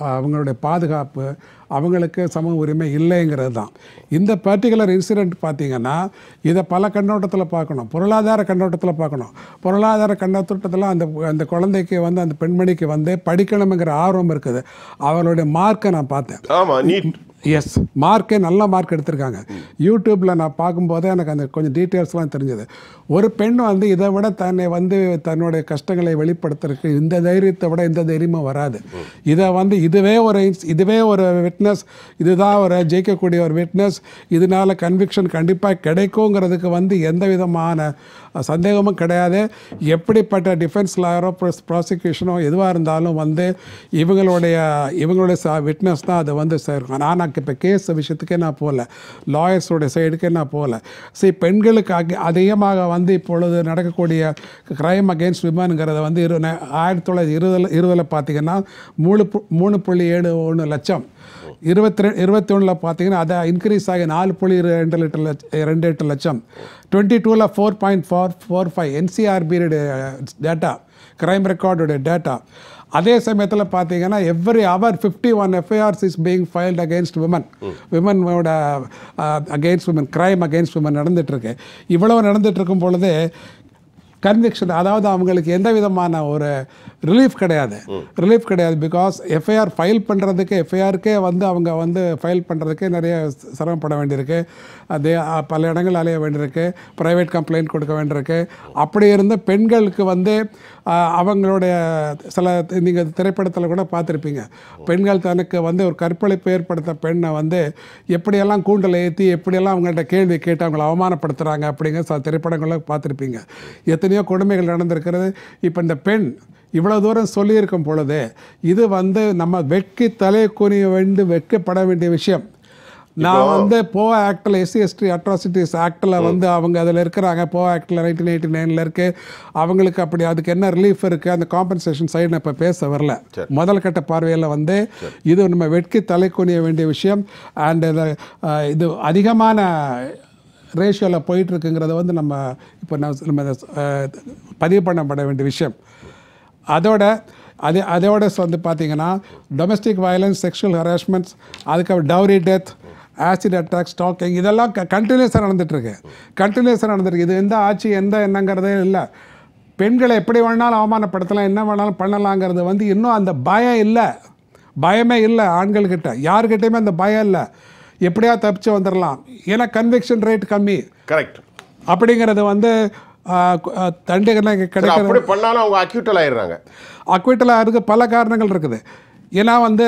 அவங்களுடைய பாதுகாப்பு அவங்களுக்கு சம உரிமை இல்லைங்கிறது தான். இந்த பர்டிகுலர் இன்சிடெண்ட் பார்த்தீங்கன்னா இதை பல கண்ணோட்டத்தில் பார்க்கணும். பொருளாதார கண்ணோட்டத்தில் பார்க்கணும். பொருளாதார கண்ணோட்டத்தில் அந்த அந்த குழந்தைக்கு வந்து அந்த பெண்மணிக்கு வந்து படிக்கணுங்கிற ஆர்வம் இருக்குது. அவளுடைய மார்க்கை நான் பார்த்தேன். ஆமாம் நீட். எஸ் மார்க்கே நல்ல மார்க் எடுத்திருக்காங்க. யூடியூப்பில் நான் பார்க்கும்போதே எனக்கு அந்த கொஞ்சம் டீட்டெயில்ஸ்லாம் தெரிஞ்சது. ஒரு பெண் வந்து இதை விட தன்னை வந்து தன்னுடைய கஷ்டங்களை வெளிப்படுத்துறதுக்கு இந்த தைரியத்தை விட எந்த தைரியமும் வராது. இதை வந்து இதுவே ஒரு இதுவே ஒரு விட்னஸ் இதுதான் ஒரு ஜெயிக்கக்கூடிய ஒரு விட்னஸ் இதனால கன்விக்ஷன் கண்டிப்பாக கிடைக்குங்கிறதுக்கு வந்து எந்த விதமான சந்தேகமும் கிடையாது. எப்படிப்பட்ட டிஃபென்ஸ் லாயரோ ப்ராசிக்யூஷனோ எதுவாக இருந்தாலும் வந்து இவங்களுடைய இவங்களுடைய விட்னஸ் தான் அதை வந்து சேர்க்கும். நான் இப்போ கேஸ் விஷயத்துக்கே நான் போகல. லாயர்ஸோட சைடுக்கே நான் போகல. சரி பெண்களுக்கு அதிகமாக வந்து இப்பொழுது நடக்கக்கூடிய க்ரைம் அகேன்ஸ்ட் விமனுங்கிறத வந்து இரு ஆயிரத்தி தொள்ளாயிரத்தி இருபதில் இருபதில் பார்த்தீங்கன்னா மூணு பு- மூணு புள்ளி ஏழு ஒன்று லட்சம். இருபத்தி ரெ இருபத்தி ஒன்றில் பார்த்தீங்கன்னா அதை இன்க்ரீஸ் ஆகி நாலு புள்ளி இரு- ரெண்டு லிட்டர் லட்ச ரெண்டு எட்டு லட்சம். டுவெண்ட்டி டூவில் four point four four five என்சிஆர்பியுடைய data crime ரெக்கார்டுடைய டேட்டா அதே சமயத்தில் பார்த்தீங்கன்னா every hour fifty one FIRs is being filed against women விமனோட against women crime against women நடந்துகிட்ருக்கு இவ்வளவு நடந்துகிட்ருக்கும் பொழுது கன்விக்ஷன் அதாவது அவங்களுக்கு எந்த விதமான ஒரு ரிலீஃப் கிடையாது. ரிலீஃப் கிடையாது பிகாஸ் எஃப்ஐஆர் ஃபைல் பண்ணுறதுக்கு எஃப்ஐஆருக்கே வந்து அவங்க வந்து ஃபைல் பண்ணுறதுக்கே நிறைய சிரமப்பட வேண்டியிருக்கு. அதே பல இடங்கள் அலைய வேண்டியிருக்கு. ப்ரைவேட் கம்ப்ளைண்ட் கொடுக்க வேண்டியிருக்கு. அப்படி இருந்த பெண்களுக்கு வந்து அவங்களுடைய சில நீங்கள் திரைப்படத்தில் கூட பார்த்துருப்பீங்க. பெண்கள் தனக்கு வந்து ஒரு கற்பழிப்பு ஏற்படுத்த பெண்ணை வந்து எப்படியெல்லாம் கூண்டலை ஏற்றி எப்படியெல்லாம் அவங்கள்ட்ட கேள்வி கேட்டு அவங்களை அவமானப்படுத்துகிறாங்க அப்படிங்கிற சில திரைப்படங்களை பார்த்துருப்பீங்க. எத்தனையோ கொடுமைகள் நடந்திருக்கிறது. இப்போ இந்த பெண் இவ்வளோ தூரம் சொல்லியிருக்கும் பொழுது இது வந்து நம்ம வெட்கி தலை குனிய வேண்டு வெட்கப்பட வேண்டிய விஷயம். நான் வந்து போ ஆக்டில் எஸ்சி எஸ்டி அட்ராசிட்டிஸ் ஆக்டில் வந்து அவங்க அதில் இருக்கிறாங்க. போ ஆக்டில் நைன்டீன் எயிட்டி நைனில் இருக்குது அவங்களுக்கு அப்படி அதுக்கு என்ன ரிலீஃப் இருக்குது அந்த காம்பன்சேஷன் சைடு நான் இப்போ பேச வரல. முதல் கட்ட பார்வையில் வந்து இது நம்ம வெட்கி தலை குனிய வேண்டிய விஷயம். அண்ட் இது அதிகமான ரேஷியோவில் போயிட்டுருக்குங்கிறத வந்து நம்ம இப்போ நான் நம்ம பதிவு பண்ணப்பட வேண்டிய விஷயம். அதோட அதே அதோட வந்து பார்த்தீங்கன்னா டொமஸ்டிக் வயலன்ஸ் செக்ஷுவல் ஹராஸ்மெண்ட்ஸ் அதுக்கப்புறம் dowry death acid attack stalking இதெல்லாம் கண்டினியூஸாக நடந்துட்டுருக்கு. கண்டினியூஸாக நடந்துருக்கு இது எந்த ஆட்சி எந்த என்னங்கிறதே இல்லை. பெண்களை எப்படி வேணாலும் அவமானப்படுத்தலாம் என்ன வேணாலும் பண்ணலாங்கிறது வந்து இன்னும் அந்த பயம் இல்லை. பயமே இல்லை ஆண்கள்கிட்ட. யாருக்கிட்டையுமே அந்த பயம் இல்லை. எப்படியா தப்பிச்சு வந்துடலாம் ஏன்னா கன்விக்ஷன் ரேட் கம்மி. கரெக்ட் அப்படிங்கிறது வந்து தண்டனை கிடைக்கிறது. பண்ணாலும் அவங்க அக்யூட்டல் ஆயிடுறாங்க. அக்விட்டலாக இருக்க பல காரணங்கள் இருக்குது. ஏன்னா வந்து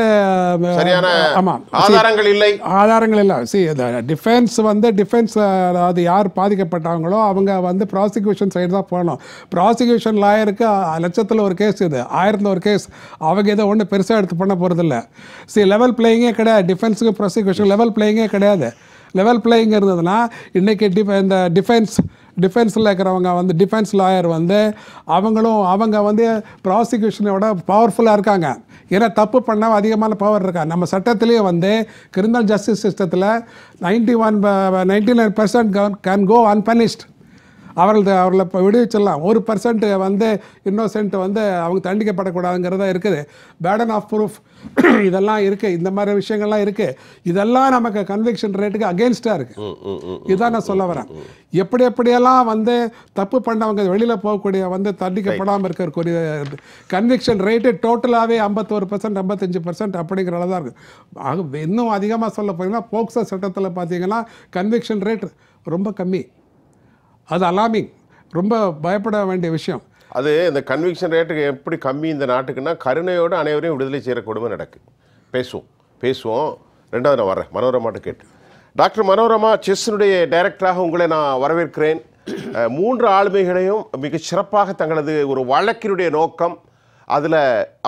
சரியான ஆமாம் ஆதாரங்கள் இல்லை. ஆதாரங்கள் இல்லை. சி டிஃபென்ஸ் வந்து டிஃபென்ஸ் அது யார் பாதிக்கப்பட்டாங்களோ அவங்க வந்து ப்ராசிக்யூஷன் சைடு தான் போகணும். ப்ராசிக்யூஷன் லாயருக்கு லட்சத்தில் ஒரு கேஸ் இது ஆயிரத்தில் ஒரு கேஸ் அவங்க இதை ஒன்றும் பெருசாக எடுத்து பண்ண போகிறதில்ல சி லெவல் பிளேயிங்கே கிடையாது. டிஃபென்ஸுக்கு ப்ராசிக்யூஷன் லெவல் பிளேயிங்கே கிடையாது. லெவல் பிளேயிங் இருந்ததுன்னா இன்றைக்கி டிஃப இந்த டிஃபென்ஸ் டிஃபென்ஸில் இருக்கிறவங்க வந்து டிஃபென்ஸ் லாயர் வந்து அவங்களும் அவங்க வந்து ப்ராசிக்யூஷனோட பவர்ஃபுல்லாக இருக்காங்க. ஏன்னா தப்பு பண்ண அதிகமான பவர் இருக்கா? நம்ம சட்டத்திலேயே வந்து கிரிமினல் ஜஸ்டிஸ் சிஸ்டத்தில் ninety one ninety nine percent can go unpunished அவர்களது அவர்களை இப்போ விடுவிச்சிடலாம். ஒரு பர்சன்ட் வந்து இன்னோசென்ட் வந்து அவங்க தண்டிக்கப்படக்கூடாதுங்கிறதா இருக்குது. பேடன் ஆஃப் ப்ரூஃப் இதெல்லாம் இருக்குது இந்த மாதிரி விஷயங்கள்லாம் இருக்குது இதெல்லாம் நமக்கு கன்விக்ஷன் ரேட்டுக்கு அகேன்ஸ்டாக இருக்குது இதுதான் நான் சொல்ல வரேன். எப்படி எப்படியெல்லாம் வந்து தப்பு பண்ணவங்க வெளியில் போகக்கூடிய வந்து தண்டிக்கப்படாமல் இருக்கக்கூடிய கன்விக்ஷன் ரேட்டு டோட்டலாகவே ஐம்பத்தோரு பர்சன்ட் ஐம்பத்தஞ்சு பர்சன்ட் அப்படிங்கிற தான் இருக்குது ஆக இன்னும் அதிகமாக சொல்ல போனீங்கன்னா போக்சோ சட்டத்தில் பார்த்தீங்கன்னா கன்விக்ஷன் ரேட் ரொம்ப கம்மி. அது அலாமிங் ரொம்ப பயப்பட வேண்டிய விஷயம். அது இந்த கன்விக்ஷன் ரேட்டுக்கு எப்படி கம்மி இந்த நாட்டுக்குன்னா கருணையோடு அனைவரையும் விடுதலை செய்கிற கொடுமை நடக்கு. பேசுவோம். பேசுவோம். ரெண்டாவது நான் வரேன் மனோரமாட்ட கேட்டு. டாக்டர் மனோரமா செஸ்னுடைய டைரக்டராக உங்களை நான் வரவேற்கிறேன். மூன்று ஆளுமைகளையும் மிகச் சிறப்பாக தங்களது ஒரு வழக்கினுடைய நோக்கம் அதில்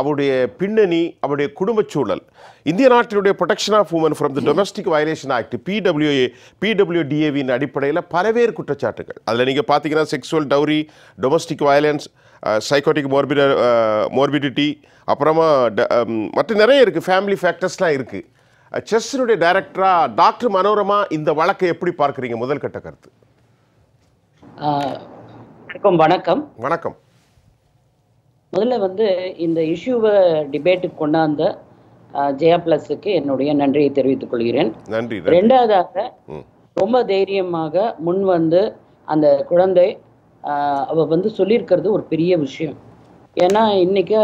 அவருடைய பின்னணி அவருடைய குடும்பச் சூழல். இந்திய நாட்டினுடைய protection of women from the domestic violation act PWA பிடபிள்யூடிஏவின் அடிப்படையில் பலவேறு குற்றச்சாட்டுகள். அதில் நீங்கள் பார்த்தீங்கன்னா sexual dowry domestic violence psychotic morbid morbidity அப்புறமா மற்ற நிறைய இருக்குது ஃபேமிலி ஃபேக்டர்ஸ்லாம் இருக்குது செஸ்னுடைய டைரக்டராக டாக்டர் மனோரமா இந்த வழக்கை எப்படி பார்க்குறீங்க? முதல் கட்ட கருத்து. வணக்கம் வணக்கம். வணக்கம். முதல்ல வந்து இந்த இஷ்யூவை டிபேட்டுக்கு கொண்டாந்த ஜெயா பிளஸுக்கு என்னுடைய நன்றியை தெரிவித்துக் கொள்கிறேன். நன்றி ரெண்டாவதாக. ரொம்ப தைரியமாக முன் வந்து அந்த குழந்தை அவ வந்து சொல்லியிருக்கிறது ஒரு பெரிய விஷயம். ஏன்னா இன்னைக்கு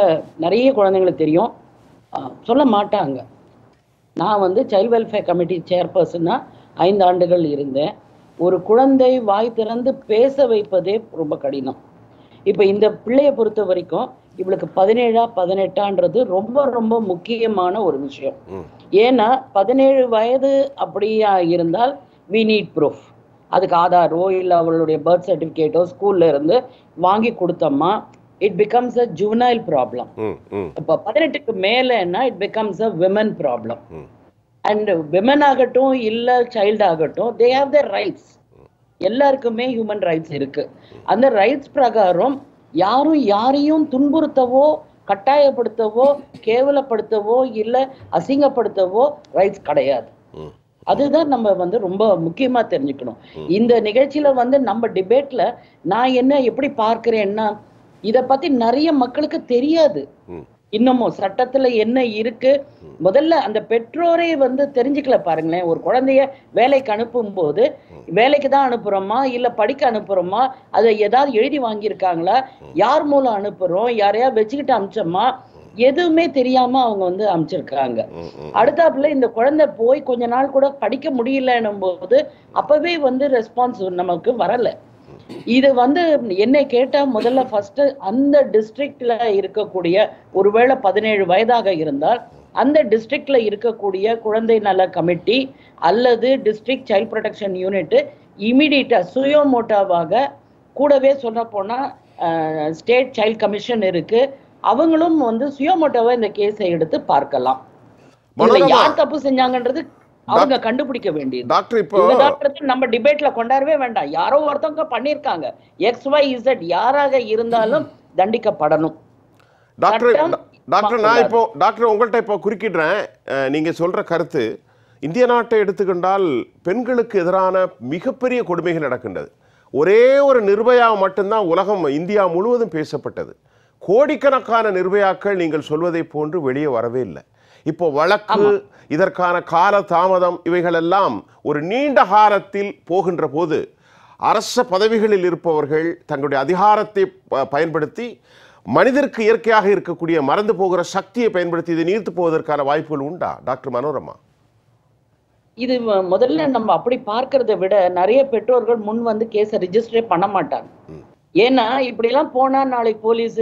நிறைய குழந்தைங்களுக்கு தெரியும். சொல்ல மாட்டாங்க. நான் வந்து சைல்ட் வெல்ஃபேர் கமிட்டி சேர்பர்சனாக ஐந்து ஆண்டுகள் இருந்தேன். ஒரு குழந்தை வாய் திறந்து பேச வைப்பதே ரொம்ப கடினம். இப்போ இந்த பிள்ளைய பொறுத்த வரைக்கும் இவளுக்கு பதினேழா பதினெட்டான்றது ரொம்ப ரொம்ப முக்கியமான ஒரு விஷயம். ஏன்னா பதினேழு வயது அப்படியா இருந்தால் வி நீட் ப்ரூஃப் அதுக்கு ஆதாரோ இல்லை அவளுடைய பர்த் சர்டிஃபிகேட்டோ ஸ்கூல்ல இருந்து வாங்கி கொடுத்தோம்னா it becomes a juvenile problem இப்போ பதினெட்டுக்கு மேலேன்னா it becomes a women problem. And women ஆகட்டும் இல்லை சைல்டு ஆகட்டும் தே ஹேவ் த ரைட்ஸ் எல்லாருக்குமே ஹியூமன் ரைட்ஸ் இருக்கு. அந்த ரைட்ஸ் பிரகாரம் யாரும் யாரையும் துன்புறுத்தவோ கட்டாயப்படுத்தவோ கேவலப்படுத்தவோ இல்லை அசிங்கப்படுத்தவோ ரைட்ஸ் கிடையாது. அதுதான் நம்ம வந்து ரொம்ப முக்கியமா தெரிஞ்சுக்கணும். இந்த நிகழ்ச்சியில வந்து நம்ம டிபேட்ல நான் என்ன எப்படி பார்க்கிறேன்னா இத பத்தி நிறைய மக்களுக்கு தெரியாது. இன்னமும் சட்டத்துல என்ன இருக்கு? முதல்ல அந்த பெற்றோரே வந்து தெரிஞ்சுக்கல பாருங்களேன். ஒரு குழந்தைய வேலைக்கு அனுப்பும் போது வேலைக்கு தான் அனுப்புறோமா? இல்ல படிக்க அனுப்புறோமா? அதை ஏதாவது எழுதி வாங்கியிருக்காங்களா? யார் மூலம் அனுப்புறோம்? யாரையா வச்சுக்கிட்டு அனுப்பிச்சோமா எதுவுமே தெரியாம அவங்க வந்து ம் அடுத்தாப்புல இந்த குழந்தை போய் கொஞ்ச நாள் கூட படிக்க முடியலன்னும் போது அப்பவே வந்து ரெஸ்பான்ஸ் நமக்கு வரல. இது வந்து என்னை கேட்டா முதல்ல ஃபர்ஸ்ட் அந்த டிஸ்ட்ரிக்ட்ல இருக்கக்கூடிய ஒருவேளை பதினேழு வயதாக இருந்தால் அந்த டிஸ்ட்ரிக்ட்ல இருக்கக்கூடிய குழந்தை நல கமிட்டி அல்லது டிஸ்ட்ரிக்ட் சைல்ட் ப்ரொடெக்ஷன் யூனிட் இமிடியட்டா சுயோமோட்டாவாக கூடவே சொல்ல போனா ஸ்டேட் சைல்ட் கமிஷன் இருக்கு அவங்களும் வந்து சுயோமோட்டோவா இந்த கேஸை எடுத்து பார்க்கலாம். யார் தப்பு செஞ்சாங்கன்றது அவங்க கண்டுபிடிக்க வேண்டியது. டாக்டர் இப்போ நம்ம டிபேட்ல கொண்டாடவே வேண்டாம். யாரோ ஒருத்தவங்க பண்ணிருக்காங்க எக்ஸ் ஒய் இசட் யாராக இருந்தாலும் தண்டிக்கப்படணும். டாக்டர் டாக்டர் நான். இப்போ டாக்டர் உங்கள்கிட்ட இப்போ குறுக்கிடுறேன். நீங்க சொல்ற கருத்து இந்திய நாட்டை எடுத்துக்கொண்டால் பெண்களுக்கு எதிரான மிகப்பெரிய கொடுமைகள் நடக்கின்றது. ஒரே ஒரு நிர்பயா மட்டும்தான் உலகம் இந்தியா முழுவதும் பேசப்பட்டது. கோடிக்கணக்கான நிர்பயாக்கள் நீங்கள் சொல்வதை போன்று வெளியே வரவே இல்லை. இப்போ வழக்கு இதற்கான கால தாமதம் இவைகளெல்லாம் ஒரு நீண்ட காலத்தில் போகின்ற போது அரச பதவிகளில் இருப்பவர்கள் தங்களுடைய அதிகாரத்தை பயன்படுத்தி மனிதருக்கு இயற்கையாக இருக்கக்கூடிய மறந்து போகிற சக்தியை பயன்படுத்தி இதை நீர்த்து போவதற்கான வாய்ப்புகள் உண்டா டாக்டர் மனோரமா? இது முதல்ல நம்ம அப்படி பார்க்கறதை விட நிறைய பெற்றோர்கள் முன் வந்து கேஸை ரிஜிஸ்டரே பண்ண மாட்டாங்க. ஏன்னா இப்படிலாம் போனா நாளைக்கு போலீஸ்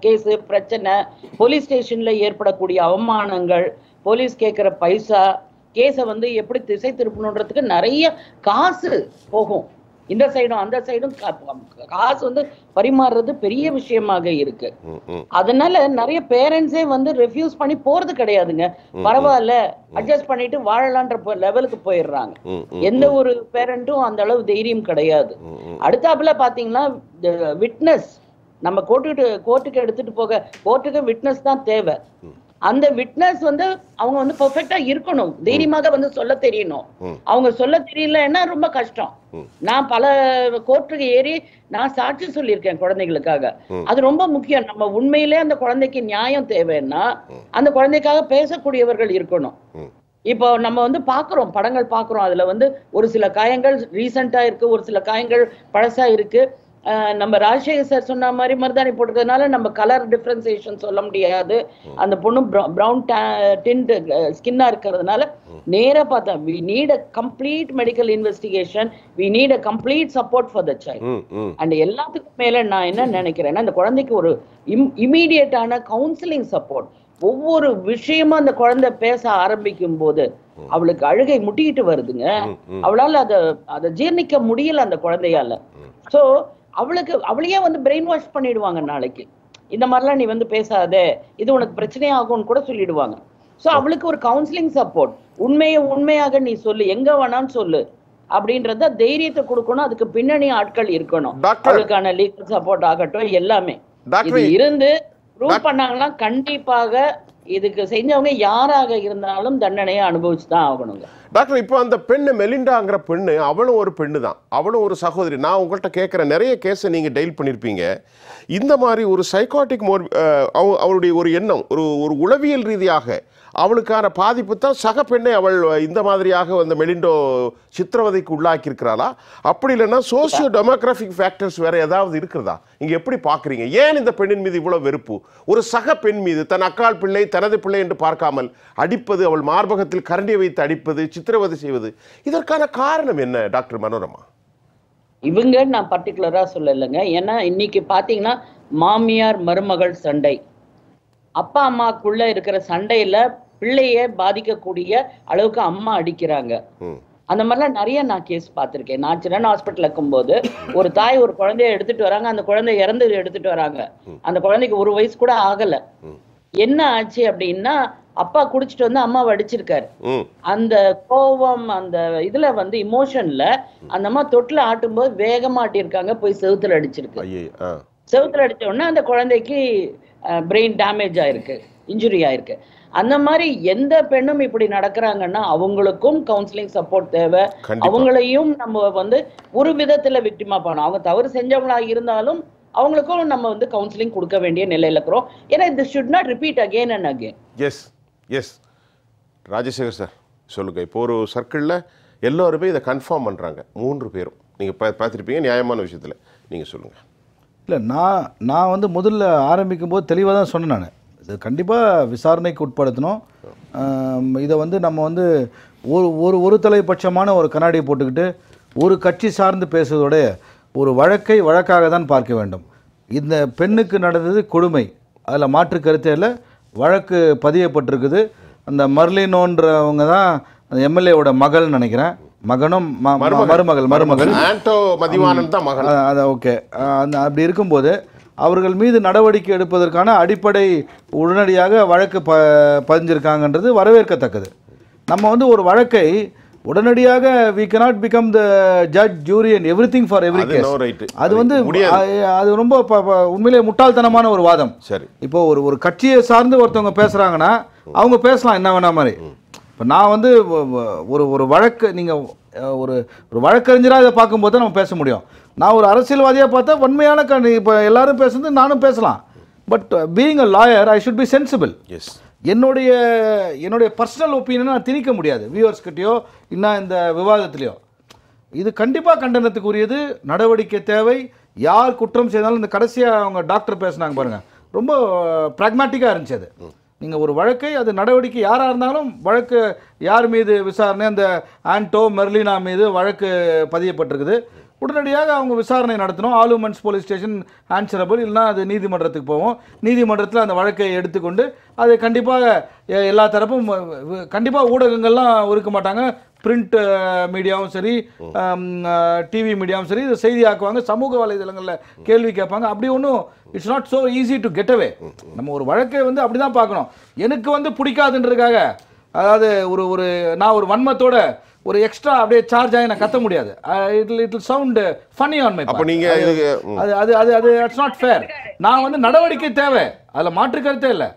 கேஸ் பிரச்சனை போலீஸ் ஸ்டேஷன்ல ஏற்படக்கூடிய அவமானங்கள் போலீஸ் கேட்குற பைசா கேஸை வந்து எப்படி திசை திருப்பணுன்றதுக்கு நிறைய காசு போகும். இந்த சைடும் அந்த சைடும் காசு வந்து பரிமாறுறது பெரிய விஷயமாக இருக்கு. அதனால நிறைய பேரண்ட்ஸே வந்து ரெஃப்யூஸ் பண்ணி போறது கிடையாதுங்க. பரவாயில்ல அட்ஜஸ்ட் பண்ணிட்டு வாழலான்ற லெவலுக்கு போயிடுறாங்க. எந்த ஒரு பேரண்ட்டும் அந்த அளவு தைரியம் கிடையாது. அடுத்தாப்புல பாத்தீங்கன்னா விட்னஸ் நம்ம கோர்ட்டுக்கு கோர்ட்டுக்கு எடுத்துட்டு போக கோர்ட்டுக்கு விட்னஸ் தான் தேவை. அந்த விட்னஸ் வந்து அவங்க வந்து பெர்ஃபெக்ட்டா இருக்கணும். தைரியமாக வந்து சொல்ல தெரியணும். அவங்க சொல்ல தெரியலன்னா ரொம்ப கஷ்டம். நான் பல கோர்ட்டுக்கு ஏறி நான் சாட்சி சொல்லியிருக்கேன் குழந்தைகளுக்காக. அது ரொம்ப முக்கியம். நம்ம உண்மையிலே அந்த குழந்தைக்கு நியாயம் தேவைன்னா அந்த குழந்தைக்காக பேசக்கூடியவர்கள் இருக்கணும். இப்போ நம்ம வந்து பார்க்குறோம் படங்கள் பார்க்குறோம். அதுல வந்து ஒரு சில காயங்கள் ரீசெண்டா இருக்கு ஒரு சில காயங்கள் பழசா இருக்கு. நம்ம ராஜசேகர் சார் சொன்ன மாதிரி மருதாணி போட்டுக்கிறதுனால நம்ம கலர் டிஃப்ரென்சியேஷன் சொல்ல முடியாது. அந்த பொண்ணு ப்ரௌன் டிண்ட் ஸ்கின்னா இருக்கிறதுனால நேரா பார்த்தா we need a complete medical investigation we need a complete support for the child. And எல்லாத்துக்கும் மேல நான் என்ன நினைக்கிறேன்னா இந்த குழந்தைக்கு ஒரு இமீடியட்டான கவுன்சிலிங் சப்போர்ட் ஒவ்வொரு விஷயமும் அந்த குழந்தை பேச ஆரம்பிக்கும் போது அவளுக்கு அழுகை முட்டிக்கிட்டு வருதுங்க. அவளால அதை அதை ஜீர்ணிக்க முடியல அந்த குழந்தையால. சோ அவளுக்கு அவளையே வந்து பிரெயின் வாஷ் பண்ணிடுவாங்க நாளைக்கு. இந்த மாதிரிலாம் நீ வந்து பேசாத. இது உனக்கு பிரச்சனையாகும்னு கூட சொல்லிடுவாங்க. சோ அவளுக்கு ஒரு கவுன்சிலிங் சப்போர்ட் உண்மையை உண்மையாக நீ சொல்லு. எங்க வேணாலும் சொல்லு. அப்படின்றத தைரியத்தை கொடுக்கணும். அதுக்கு பின்னணி ஆட்கள் இருக்கணும். அவளுக்கான லீகல் சப்போர்ட் ஆகட்டும் எல்லாமே. இது இருந்து ப்ரூவ் பண்ணாங்கன்னா கண்டிப்பாக இதுக்கு செஞ்சவங்க யாராக இருந்தாலும் தண்டனையை அனுபவிச்சு தான் ஆகணுங்க. டாக்டர் இப்போ அந்த பெண்ணு மெலிண்டாங்கிற பெண்ணு அவளும் ஒரு பெண்ணு தான் அவளும் ஒரு சகோதரி. நான் உங்கள்கிட்ட கேட்குற நிறைய கேஸை நீங்கள் டெய்ல் பண்ணியிருப்பீங்க இந்த மாதிரி ஒரு சைக்காட்டிக் மோர் அவ- அவளுடைய ஒரு எண்ணம் ஒரு ஒரு உளவியல் ரீதியாக அவளுக்கான பாதிப்பு தான் சக பெண்ணை அவள் இந்த மாதிரியாக அந்த மெலிண்டோ சித்திரவதைக்கு உள்ளாக்கியிருக்கிறாளா? அப்படி இல்லைன்னா சோசியோ டெமோக்ராஃபிக் ஃபேக்டர்ஸ் வேற ஏதாவது இருக்கிறதா? இங்கே எப்படி பார்க்குறீங்க? ஏன் இந்த பெண்ணின் மீது இவ்வளோ வெறுப்பு? ஒரு சக பெண் மீது தன் அக்காள் பிள்ளை தனது பிள்ளை என்று பார்க்காமல் அடிப்பது அவள் மார்பகத்தில் கரண்டி வைத்து அடிப்பது சித்திரவதை செய்வது இதற்கான காரணம் என்ன டாக்டர் மனோரமா? இவங்க நான் பர்டிகுலரா சொல்லலைங்க. ஏன்னா இன்னைக்கு பாத்தீங்கன்னா மாமியார் மருமகள் சண்டை. அப்பா அம்மாக்குள்ள இருக்கிற சண்டையில பிள்ளைய பாதிக்கக்கூடிய அளவுக்கு அம்மா அடிக்கிறாங்க. அந்த மாதிரிலாம் நிறைய நான் கேஸ் பார்த்திருக்கேன். நான் சின்ன ஹாஸ்பிட்டல் இருக்கும்போது ஒரு தாய் ஒரு குழந்தைய எடுத்துட்டு வராங்க. அந்த குழந்தை இறந்து எடுத்துட்டு வராங்க. அந்த குழந்தைக்கு ஒரு வயசு கூட ஆகல. என்ன ஆச்சு அப்படின்னா அப்பா குடிச்சிட்டு வந்து அம்மாவை அடிச்சிருக்காரு. அந்த கோவம் அந்த இதுல வந்து இமோஷன்ல அந்த அம்மா தொட்டில ஆட்டும்போது வேகமா ஆட்டியிருக்காங்க. போய் செவுத்துல அடிச்சிருக்கு. செவுத்துல அடிச்ச உடனே அந்த குழந்தைக்கு பிரெயின் டேமேஜ் ஆயிருக்கு. இன்ஜுரி ஆயிருக்கு. அந்த மாதிரி எந்த பெண்ணும் இப்படி நடக்கிறாங்கன்னா அவங்களுக்கும் கவுன்சிலிங் சப்போர்ட் தேவை. அவங்களையும் நம்ம வந்து ஒரு விதத்துல விக்டிமா பண்ணணும். அவங்க தவறு செஞ்சவங்களா இருந்தாலும் அவங்களுக்கும் நம்ம வந்து கவுன்சிலிங் கொடுக்க வேண்டிய நிலையில இருக்கிறோம். ஏன்னா this should not repeat again and again. S S Rajasekar sir சொல்லுங்கள் இப்போ ஒரு சர்க்கிளில் எல்லோருமே இதை கன்ஃபார்ம் பண்ணுறாங்க மூன்று பேரும். நீங்கள் பா பார்த்துருப்பீங்க நியாயமான விஷயத்தில். நீங்கள் சொல்லுங்கள் இல்லை நான் நான் வந்து முதல்ல ஆரம்பிக்கும் போது தெளிவாக தான் சொன்னேன் நான். இது கண்டிப்பாக விசாரணைக்கு உட்படுத்தணும். இதை வந்து நம்ம வந்து ஒரு ஒரு ஒரு தலைப்பட்சமான ஒரு கண்ணாடியை போட்டுக்கிட்டு ஒரு கட்சி சார்ந்து பேசுவதோட ஒரு வழக்கை வழக்காக தான் பார்க்க வேண்டும். இந்த பெண்ணுக்கு நடந்தது கொடுமை. அதில் மாற்று கருத்தே இல்லை. வழக்கு பதியப்பட்டிருக்குது. அந்த மர்லினோன்றவங்க தான் அந்த எம்எல்ஏவோட மகள்னு நினைக்கிறேன். மகனும் மருமகள். மருமகள் ஆண்டோ மதிவானன் தான் மகன். அது ஓகே. அந்த அப்படி இருக்கும்போது அவர்கள் மீது நடவடிக்கை எடுப்பதற்கான அடிப்படை உடனடியாக வழக்கு ப பதிஞ்சிருக்காங்கன்றது வரவேற்கத்தக்கது. நம்ம வந்து ஒரு வழக்கை உடனடியாக we cannot become the judge jury and everything for every அது case. no right. அது வந்து அது ரொம்ப உண்மையிலே முட்டாள்தனமான ஒரு வாதம். சரி. இப்போ ஒரு ஒரு கட்சியை சார்ந்து ஒருத்தவங்க பேசுகிறாங்கன்னா அவங்க பேசலாம் என்ன வேணா மாதிரி. இப்போ நான் வந்து ஒரு ஒரு வழக்கு நீங்கள் ஒரு ஒரு வழக்கறிஞராக இதை பார்க்கும்போது தான் நம்ம பேச முடியும். நான் ஒரு அரசியல்வாதியாக பார்த்தா வன்மையான கண் இப்போ எல்லாரும் பேசுறது நானும் பேசலாம். But being a lawyer I should be sensible as என்னுடைய என்னுடைய பர்சனல் ஒப்பீனியனை நான் திணிக்க முடியாது. வியூவர்ஸ்கிட்டயோ இன்னும் இந்த விவாதத்திலையோ. இது கண்டிப்பாக கண்டனத்துக்குரியது நடவடிக்கை தேவை. யார் குற்றம் செய்தாலும் இந்த கடைசியாக அவங்க டாக்டர் பேசுனாங்க பாருங்க. ரொம்ப ப்ராக்மேட்டிக்காக இருந்துச்சு அது. நீங்கள் ஒரு வழக்கை அது நடவடிக்கை யாராக இருந்தாலும் வழக்கு யார் மீது விசாரணை அந்த ஆன்டோ மெர்லினா மீது வழக்கு பதியப்பட்டிருக்குது. உடனடியாக அவங்க விசாரணை நடத்தணும். ஆலுமன்ஸ் போலீஸ் ஸ்டேஷன் ஆன்சரபிள். இல்லைனா அது நீதிமன்றத்துக்கு போவோம். நீதிமன்றத்தில் அந்த வழக்கை எடுத்துக்கொண்டு அது கண்டிப்பாக எ- எல்லா தரப்பும் கண்டிப்பாக ஊடகங்கள்லாம் இருக்க மாட்டாங்க. பிரிண்ட் மீடியாவும் சரி டிவி மீடியாவும் சரி இது செய்தியாக்குவாங்க சமூக வலைதளங்களில் கேள்வி கேட்பாங்க. அப்படி ஒன்றும் it's not so easy to get away. நம்ம ஒரு வழக்கை வந்து அப்படி தான் பார்க்கணும். எனக்கு வந்து பிடிக்காதுன்றதுக்காக அதாவது ஒரு ஒரு நான் ஒரு வன்மத்தோட ஒரு எக்ஸ்ட்ரா அப்படியே சார்ஜ் ஆகி நான் கத்த முடியாது. It it sound funny on my அப்போ ம், அது அது அது அது இட்ஸ் நாட் ஃபேர் நான் வந்து நடவடிக்கை தேவை. அதில் மாற்று கருத்தே இல்லை.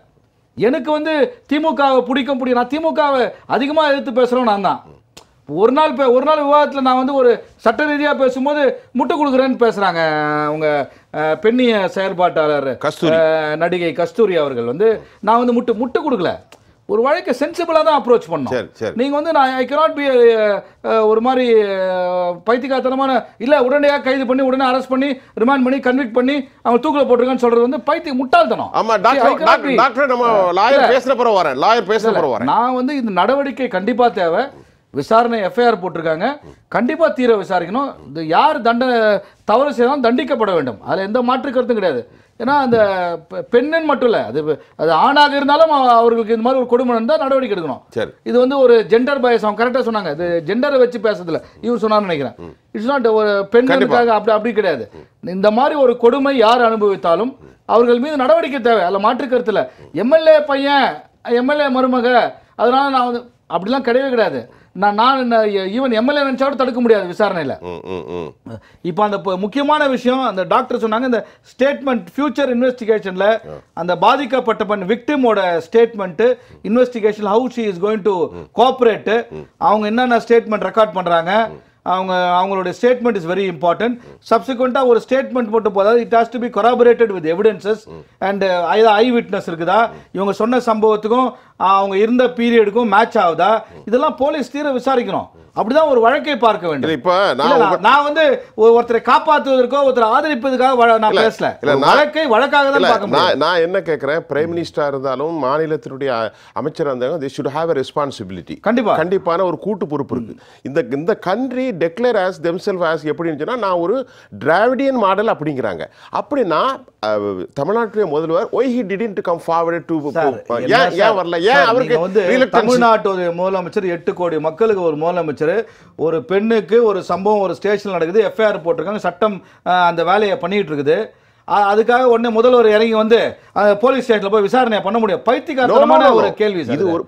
எனக்கு வந்து திமுகவை பிடிக்கும் பிடிக்கும் நான் திமுகவை அதிகமாக எதிர்த்து பேசுகிறோம் நான் தான். ஒரு நாள் பே ஒரு நாள் விவாதத்தில் நான் வந்து ஒரு சட்ட ரீதியாக பேசும்போது முட்டு கொடுக்குறேன்னு பேசுகிறாங்க அஹ், பெண்ணிய செயற்பாட்டாளர் நடிகை கஸ்தூரி அவர்கள் வந்து நான் வந்து முட்டு முட்டு கொடுக்கல. ஒரு வழக்கை சென்சிபிளாக தான் அப்ரோச் பண்ணோம் சரி. நீங்க வந்து நான் ஐ cannot பி ஒரு மாதிரி அஹ், பைத்தியக்காரத்தனமான இல்ல உடனடியாக கைது பண்ணி உடனே அரெஸ்ட் பண்ணி ரிமாண்ட் பண்ணி கன்விக்ட் பண்ணி அவங்க தூக்கில போட்டிருக்கான்னு சொல்றது வந்து பைத்திய முட்டாள்தனம். ஆமா See, I டாக்டர் நம்ம லாயர் பேசுன பிறகு வரேன் லாயர் பேசுன பிறகு வரேன் நான் வந்து இந்த நடவடிக்கை கண்டிப்பா தேவை. விசாரணை எஃப்ஐஆர் போட்டிருக்காங்க. கண்டிப்பா தீர விசாரிக்கணும். இது யார் தண்டனை தவறு செய்தாலும் தண்டிக்கப்பட வேண்டும். அதுல எந்த மாற்று கருத்தும் கிடையாது. ஏன்னா அந்த பெ- பெண்ணுன்னு மட்டும் இல்லை. அது அது ஆணாக இருந்தாலும் அவ- அவர்களுக்கு இந்த மாதிரி ஒரு கொடுமை இருந்தால் நடவடிக்கை எடுக்கணும். சரி. இது வந்து ஒரு ஜெண்டர் பயஸ் அவங்க கரெக்டாக சொன்னாங்க. இது ஜெண்டரை வச்சு பேசுறதுல இவர் சொன்னார்னு நினைக்கிறேன். இட்ஸ் நாட் ஒரு பெண்களுக்காக அப்படி அப்படி கிடையாது. இந்த மாதிரி ஒரு கொடுமை யார் அனுபவித்தாலும் அவர்கள் மீது நடவடிக்கை தேவை. அதில் மாற்று கருத்துல எம்எல்ஏ பையன் எம்எல்ஏ மருமக அதனால நான் வந்து அப்படிலாம் கிடையவே கிடையாது. நான் நான் ஈவன் எம்எல்ஏ நினைச்சா கூட தடுக்க முடியாது விசாரணையில். இப்போ அந்த முக்கியமான விஷயம் அந்த டாக்டர் சொன்னாங்க இந்த ஸ்டேட்மெண்ட் ஃபியூச்சர் இன்வெஸ்டிகேஷன்ல அந்த பாதிக்கப்பட்ட பெண் விக்டிமோட statement investigation how she is going to cooperate அவங்க என்னென்ன ஸ்டேட்மெண்ட் ரெக்கார்ட் பண்றாங்க அவங்க அவங்களுடைய ஸ்டேட்மெண்ட் இஸ் வெரி இம்பார்ட்டன்ட் சப்சிக்வெண்ட்டாக ஒரு ஸ்டேட்மெண்ட் மட்டும் போதாவது it has to be corroborated with evidences and I witness இருக்குதா? இவங்க சொன்ன சம்பவத்துக்கும் அவங்க இருந்த பீரியடுக்கும் மேட்ச் ஆகுதா? இதெல்லாம் போலீஸ் தீர விசாரிக்கணும். அப்படிதான் ஒரு வழக்கை பார்க்க வேண்டும். இப்போ நான் வந்து ஒரு- ஒருத்தரை காப்பாத்துவதற்கோ ஒருத்தரை ஆதரிப்பதற்காக நான் பேசல. வழக்கை வழக்காக தான் பார்க்க நான் என்ன கேட்குறேன் பிரைம் மினிஸ்டரா இருந்தாலும் மாநிலத்தினுடைய அ- அமைச்சரா இருந்தாலும் they should have a responsibility. கண்டிப்பா. கண்டிப்பான ஒரு கூட்டு பொறுப்பு இருக்கு. இந்த இந்த country declare as themself as எப்படின்னு சொன்னா நான் ஒரு டிராவிடியன் மாடல் அப்படிங்கிறாங்க. அப்படின்னா தமிழ்நாட்டுடைய முதல்வர் why he didn't come forward to ஏன்? ஏன் வரல ஏன் அவருக்கு வந்து? தமிழ்நாட்டுடைய முதலமைச்சர் எட்டு கோடி மக்களுக்கு ஒரு முதலமைச்சர் ஒரு பெண்ணுக்கு ஒரு சம்பவம் ஒரு ஸ்டேஷன்ல நடக்குது எஃப்ஐஆர் போட்டிருக்காங்க சட்டம் அந்த வேலையை பண்ணிட்டு இருக்குது அதுக்காக உடனே முதல்வர் இறங்கி வந்து போலீஸ் ஸ்டேஷன்ல போய் விசாரணை பண்ண முடியும். no. ஒரு கேள்வி இது ஒரு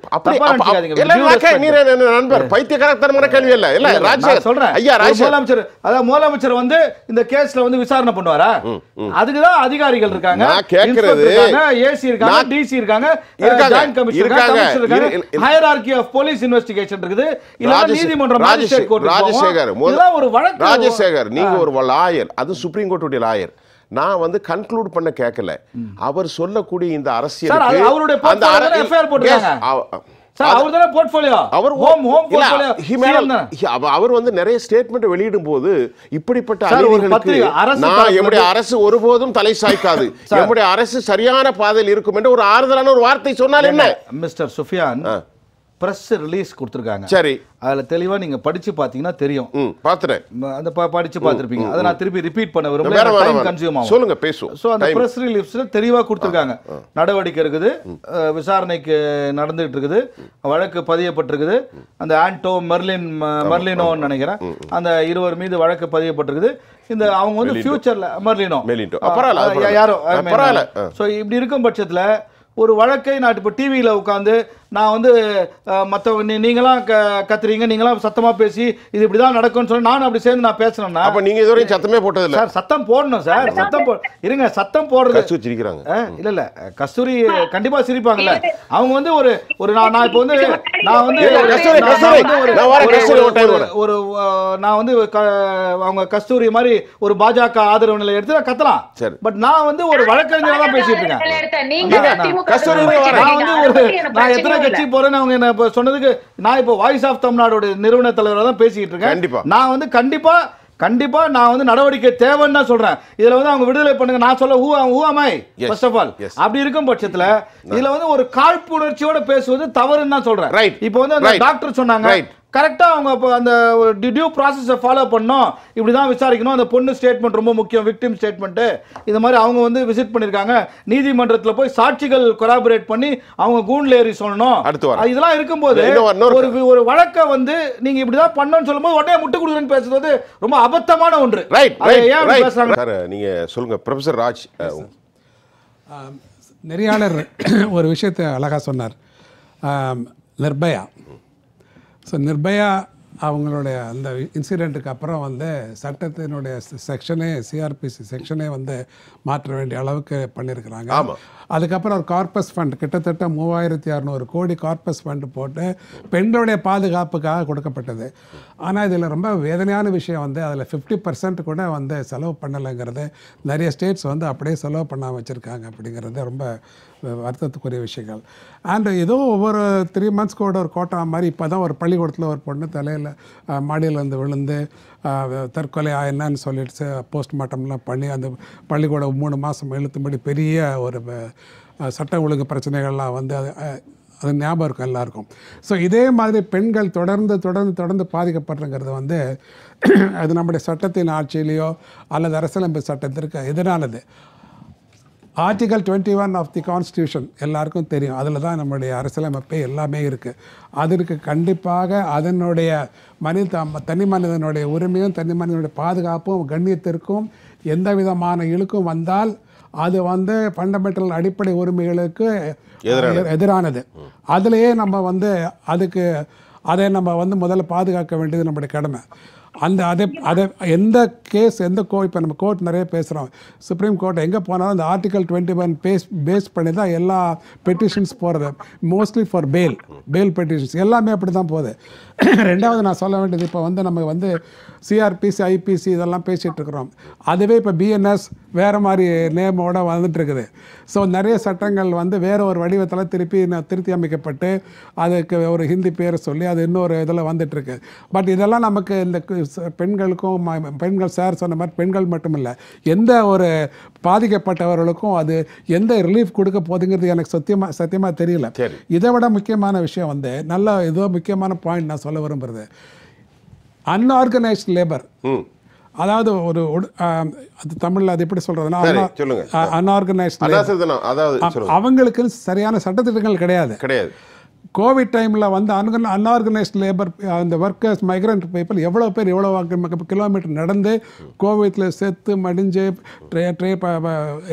நண்பர். பைத்தியக்காரத்தனமான கேள்வி இல்ல. இல்ல நான் சொல்றேன். ஐயா முதலமைச்சர் அதாவது முதலமைச்சர் வந்து இந்த கேஸ்ல வந்து விசாரணை பண்ணுவாரா? அதுக்குதான் அதிகாரிகள் இருக்காங்க. நான் கேட்கறது- ஏசி இருக்காங்க டிசி இருக்காங்க ஜாயின்ட் கமிஷனர் இருக்காங்க. இருக்காங்க. இரு- இரு- இரு- ஹையரார்கி ஆஃப் போலீஸ் இன்வெஸ்டிகேஷன் இருக்குது. இல்ல நீதிமன்றம் மேஜிஸ்ட்ரேட் கோர்ட் ராஜசேகர் ஒரு வழக்கு. ராஜசேகர் நீங்க ஒரு லாயர். அது சுப்ரீம் கோர்ட்டுடைய லாயர். நான் வந்து கன்க்ளூட் பண்ண கேட்கல அவர் சொல்லக்கூடிய இந்த அரசியல் அவருடைய அவர் வந்து நிறைய ஸ்டேட்மெண்ட் வெளியிடும் போது இப்படிப்பட்ட அரசு நான் இருந்து- அரசு ஒருபோதும் தலை சாய்க்காது. எம்முடைய அரசு சரியான பாதையில் இருக்கும் என்று ஒரு ஆறுதலான ஒரு வார்த்தை சொன்னால் என்ன? மிஸ்டர் சுஃபியான். பிரஸ் ரிலீஸ் கொடுத்துருக்காங்க. சரி. அதுல தெளிவா நீங்க படிச்சு பாத்தீங்கன்னா தெரியும். பார்த்துட்டேன். அந்த ப- படிச்சு பார்த்திருப்பீங்க. அதை நான் திருப்பி ரிப்பீட் பண்ண விரும்பல. டைம். கன்சியூம் ஆகும். சொல்லுங்க பேசுவோம் ஸோ அந்த. ப்ரெஸ் ரிலீஃப்ஸில் தெளிவாக கொடுத்துருக்காங்க. நடவடிக்கை இருக்குது. விசாரணைக்கு நடந்துகிட்டு இருக்குது. வழக்கு பதியப்பட்டிருக்குது. அந்த ஆண்டோ மெர்லின் மெர்லினோன்னு நினைக்கிறேன். அந்த இருவர் மீது வழக்கு பதியப்பட்டிருக்குது. இந்த அவங்க வந்து ஃபியூச்சர்ல மெர்லினோ. யாரோ. ஸோ இப்படி இருக்கும் பட்சத்துல ஒரு வழக்கை நான் இப்போ டிவியில் உட்காந்து நான் வந்து மற்றவங்க நீ நீங்களாம் க கத்துறீங்க நீங்களாம் சத்தமாக பேசி இது இப்படி தான் நடக்கும்னு சொல்லி நானும் அப்படி சேர்ந்து நான் பேசுனேன்னா அப்ப நீங்க இதுவரையும் சத்தமே போட்டதில்ல சார் சத்தம் போடணும் சார் சத்தம் போ இருங்க சத்தம் போடுறது வச்சிருக்கிறாங்க இல்ல இல்ல கஸ்தூரி கண்டிப்பா சிரிப்பாங்கல்ல அவங்க வந்து ஒரு ஒரு நான் நான் இப்போ வந்து நான் வந்து ஒரு- நான் வந்து க- அவங்க கஸ்தூரி மாதிரி ஒரு பாஜக ஆதரவு நிலை எடுத்து நான் கத்தலாம் சரி. பட் நான் வந்து ஒரு வழக்கறிஞரா தான் பேசிட்டு இருக்கேன் கஸ்தூரி. நான் வந்து ஒரு நான் எத்தனை கட்சி. போறேன்னு அவங்க என்ன இப்ப சொன்னதுக்கு நான் இப்போ வாய்ஸ் ஆஃப் தமிழ்நாடோட நிறுவன தலைவராக தான் பேசிக்கிட்டு இருக்கேன் கண்டிப்பா. நான் வந்து கண்டிப்பா கண்டிப்பா நான் வந்து நடவடிக்கை தேவைன்னு தான் சொல்றேன் இதுல வந்து அவங்க விடுதலை பண்ணுங்க நான் சொல்ல அமை Yes. First of all. அப்படி இருக்கும் பட்சத்துல இதுல வந்து ஒரு காழ்ப்புணர்ச்சியோட பேசுவது தவறுன்னு தான் சொல்றேன். இப்போ வந்து. டாக்டர் சொன்னாங்க Right. கரெக்டா அவங்க இப்போ அந்த டியூ ப்ராசஸை ஃபாலோ பண்ணோம். இப்படி தான் விசாரிக்கணும். அந்த பொண்ணு ஸ்டேட்மெண்ட் ரொம்ப முக்கியம் விக்டிம் ஸ்டேட்மெண்ட்டு இது மாதிரி அவங்க வந்து விசிட் பண்ணியிருக்காங்க நீதிமன்றத்தில் போய் சாட்சிகள் கொராபரேட் பண்ணி அவங்க கூண்டில் ஏறி சொல்லணும். இதெல்லாம் இருக்கும்போது ஒரு ஒரு வழக்கை வந்து நீங்க இப்படிதான் பண்ணணும்னு சொல்லும்போது உடனே முட்டு கொடுக்குறேன்னு பேசுறது ரொம்ப அபத்தமான ஒன்று. ரைட் ஏன் பேசுறாங்க? சார் நீங்க சொல்லுங்க. ப்ரொஃபசர் ராஜ் நெறியாளர் ஒரு விஷயத்தை அழகாக சொன்னார். நிர்பயா. ஸோ நிர்பயா அவங்களுடைய அந்த இன்சிடெண்ட்டுக்கு அப்புறம் வந்து சட்டத்தினுடைய செக்ஷனே சிஆர்பிசி செக்ஷனே வந்து மாற்ற வேண்டிய அளவுக்கு பண்ணியிருக்கிறாங்க. அதுக்கப்புறம் ஒரு கார்பஸ் ஃபண்ட் கிட்டத்தட்ட மூவாயிரத்தி அறநூறு கோடி கார்பஸ் ஃபண்ட் போட்டு பெண்களுடைய பாதுகாப்புக்காக கொடுக்கப்பட்டது ஆனால் இதில் ரொம்ப வேதனையான விஷயம் வந்து அதில் ஃபிஃப்டி பர்சன்ட் கூட வந்து செலவு பண்ணலைங்கிறது நிறைய ஸ்டேட்ஸ் வந்து அப்படியே செலவு பண்ணாமல் வச்சுருக்காங்க அப்படிங்கிறது ரொம்ப வருத்தத்துக்குரிய விஷயங்கள். அண்ட் ஏதோ ஒவ்வொரு த்ரீ மந்த்ஸ்க்கு கூட ஒரு கோட்டா மாதிரி இப்போ தான் ஒரு பள்ளிக்கூடத்தில் ஒரு பொண்ணு தலையில் மாடியிலேருந்து விழுந்து தற்கொலை என்னன்னு சொல்லிட்டு போஸ்ட்மார்ட்டம்லாம் பண்ணி அந்த பள்ளிக்கூடம் மூணு மாதம் இழுத்தும்படி பெரிய ஒரு சட்ட ஒழுங்கு பிரச்சனைகள்லாம் வந்து அது அது ஞாபகம் இருக்கும் எல்லாருக்கும். ஸோ இதே மாதிரி பெண்கள் தொடர்ந்து தொடர்ந்து தொடர்ந்து பாதிக்கப்படுறங்கிறது வந்து அது நம்முடைய சட்டத்தின் ஆட்சியிலேயோ அல்லது அரசியலமைப்பு சட்டத்திற்கு எதிரானது. Article twenty one of the constitution எல்லாருக்கும் தெரியும். அதில் தான் நம்மளுடைய அரசியலமைப்பே எல்லாமே இருக்குது அதற்கு கண்டிப்பாக அதனுடைய மனித தனி மனிதனுடைய உரிமையும் தனி மனிதனுடைய பாதுகாப்பும் கண்ணியத்திற்கும் எந்த விதமான இழுக்கும் வந்தால் அது வந்து ஃபண்டமெண்டல் அடிப்படை உரிமைகளுக்கு எதிரானது. அதுலேயே நம்ம வந்து அதுக்கு அதை நம்ம வந்து முதல்ல பாதுகாக்க வேண்டியது நம்முடைய கடமை. அந்த அதை அதை எந்த கேஸ் எந்த கோ இப்போ நம்ம கோர்ட் நிறைய பேசுகிறோம் சுப்ரீம் கோர்ட் எங்கே போனாலும் அந்த article twenty one base base பண்ணி தான் எல்லா பெட்டிஷன்ஸ் போகிறது மோஸ்ட்லி ஃபார் பேல் பேல் பெட்டிஷன்ஸ் எல்லாமே அப்படி தான் போகுது. ரெண்டாவது நான் சொல்ல வேண்டியது இப்போ வந்து நம்ம வந்து சிஆர்பிசி ஐபிசி இதெல்லாம் பேசிகிட்டு இருக்கிறோம் அதுவே இப்போ பிஎன்எஸ் வேறு மாதிரி நேமோட வந்துட்டு இருக்குது ஸோ நிறைய சட்டங்கள் வந்து வேற ஒரு வடிவத்தில் திருப்பி திருத்தி அமைக்கப்பட்டு அதுக்கு ஒரு ஹிந்தி பேரை சொல்லி அது இன்னொரு இதில் வந்துட்டுருக்கு. பட் இதெல்லாம் நமக்கு இந்த பெண்களுக்கும் பெண்கள் சார் சொன்ன மாதிரி பெண்கள் மட்டும் இல்லை எந்த ஒரு பாதிக்கப்பட்டவர்களுக்கும் அது எந்த ரிலீஃப் கொடுக்க போகுதுங்கிறது எனக்கு சத்தியமாக சத்தியமாக தெரியல. இதை விட முக்கியமான விஷயம் வந்து நல்ல ஏதோ முக்கியமான பாயிண்ட் நான் சொல்ல விரும்புறது. அன்ஆர்கனைஸ்ட் லேபர் அதாவது ஒரு அது தமிழ்ல அது எப்படி சொல்றதுன்னா. அன்ஆர்கனைஸ்ட் அதாவது அவங்களுக்கு சரியான சட்டத்திட்டங்கள் கிடையாது. கிடையாது. கோவிட் டைமில் வந்து அன்கன் அன்ஆர்கனைஸ்ட் லேபர் அந்த ஒர்க்கர்ஸ் மைக்ரண்ட் பீப்புள் எவ்வளோ பேர் எவ்வளோ கிலோமீட்டர் நடந்து கோவிட்டில் செத்து மடிஞ்சு ட்ரே ட்ரே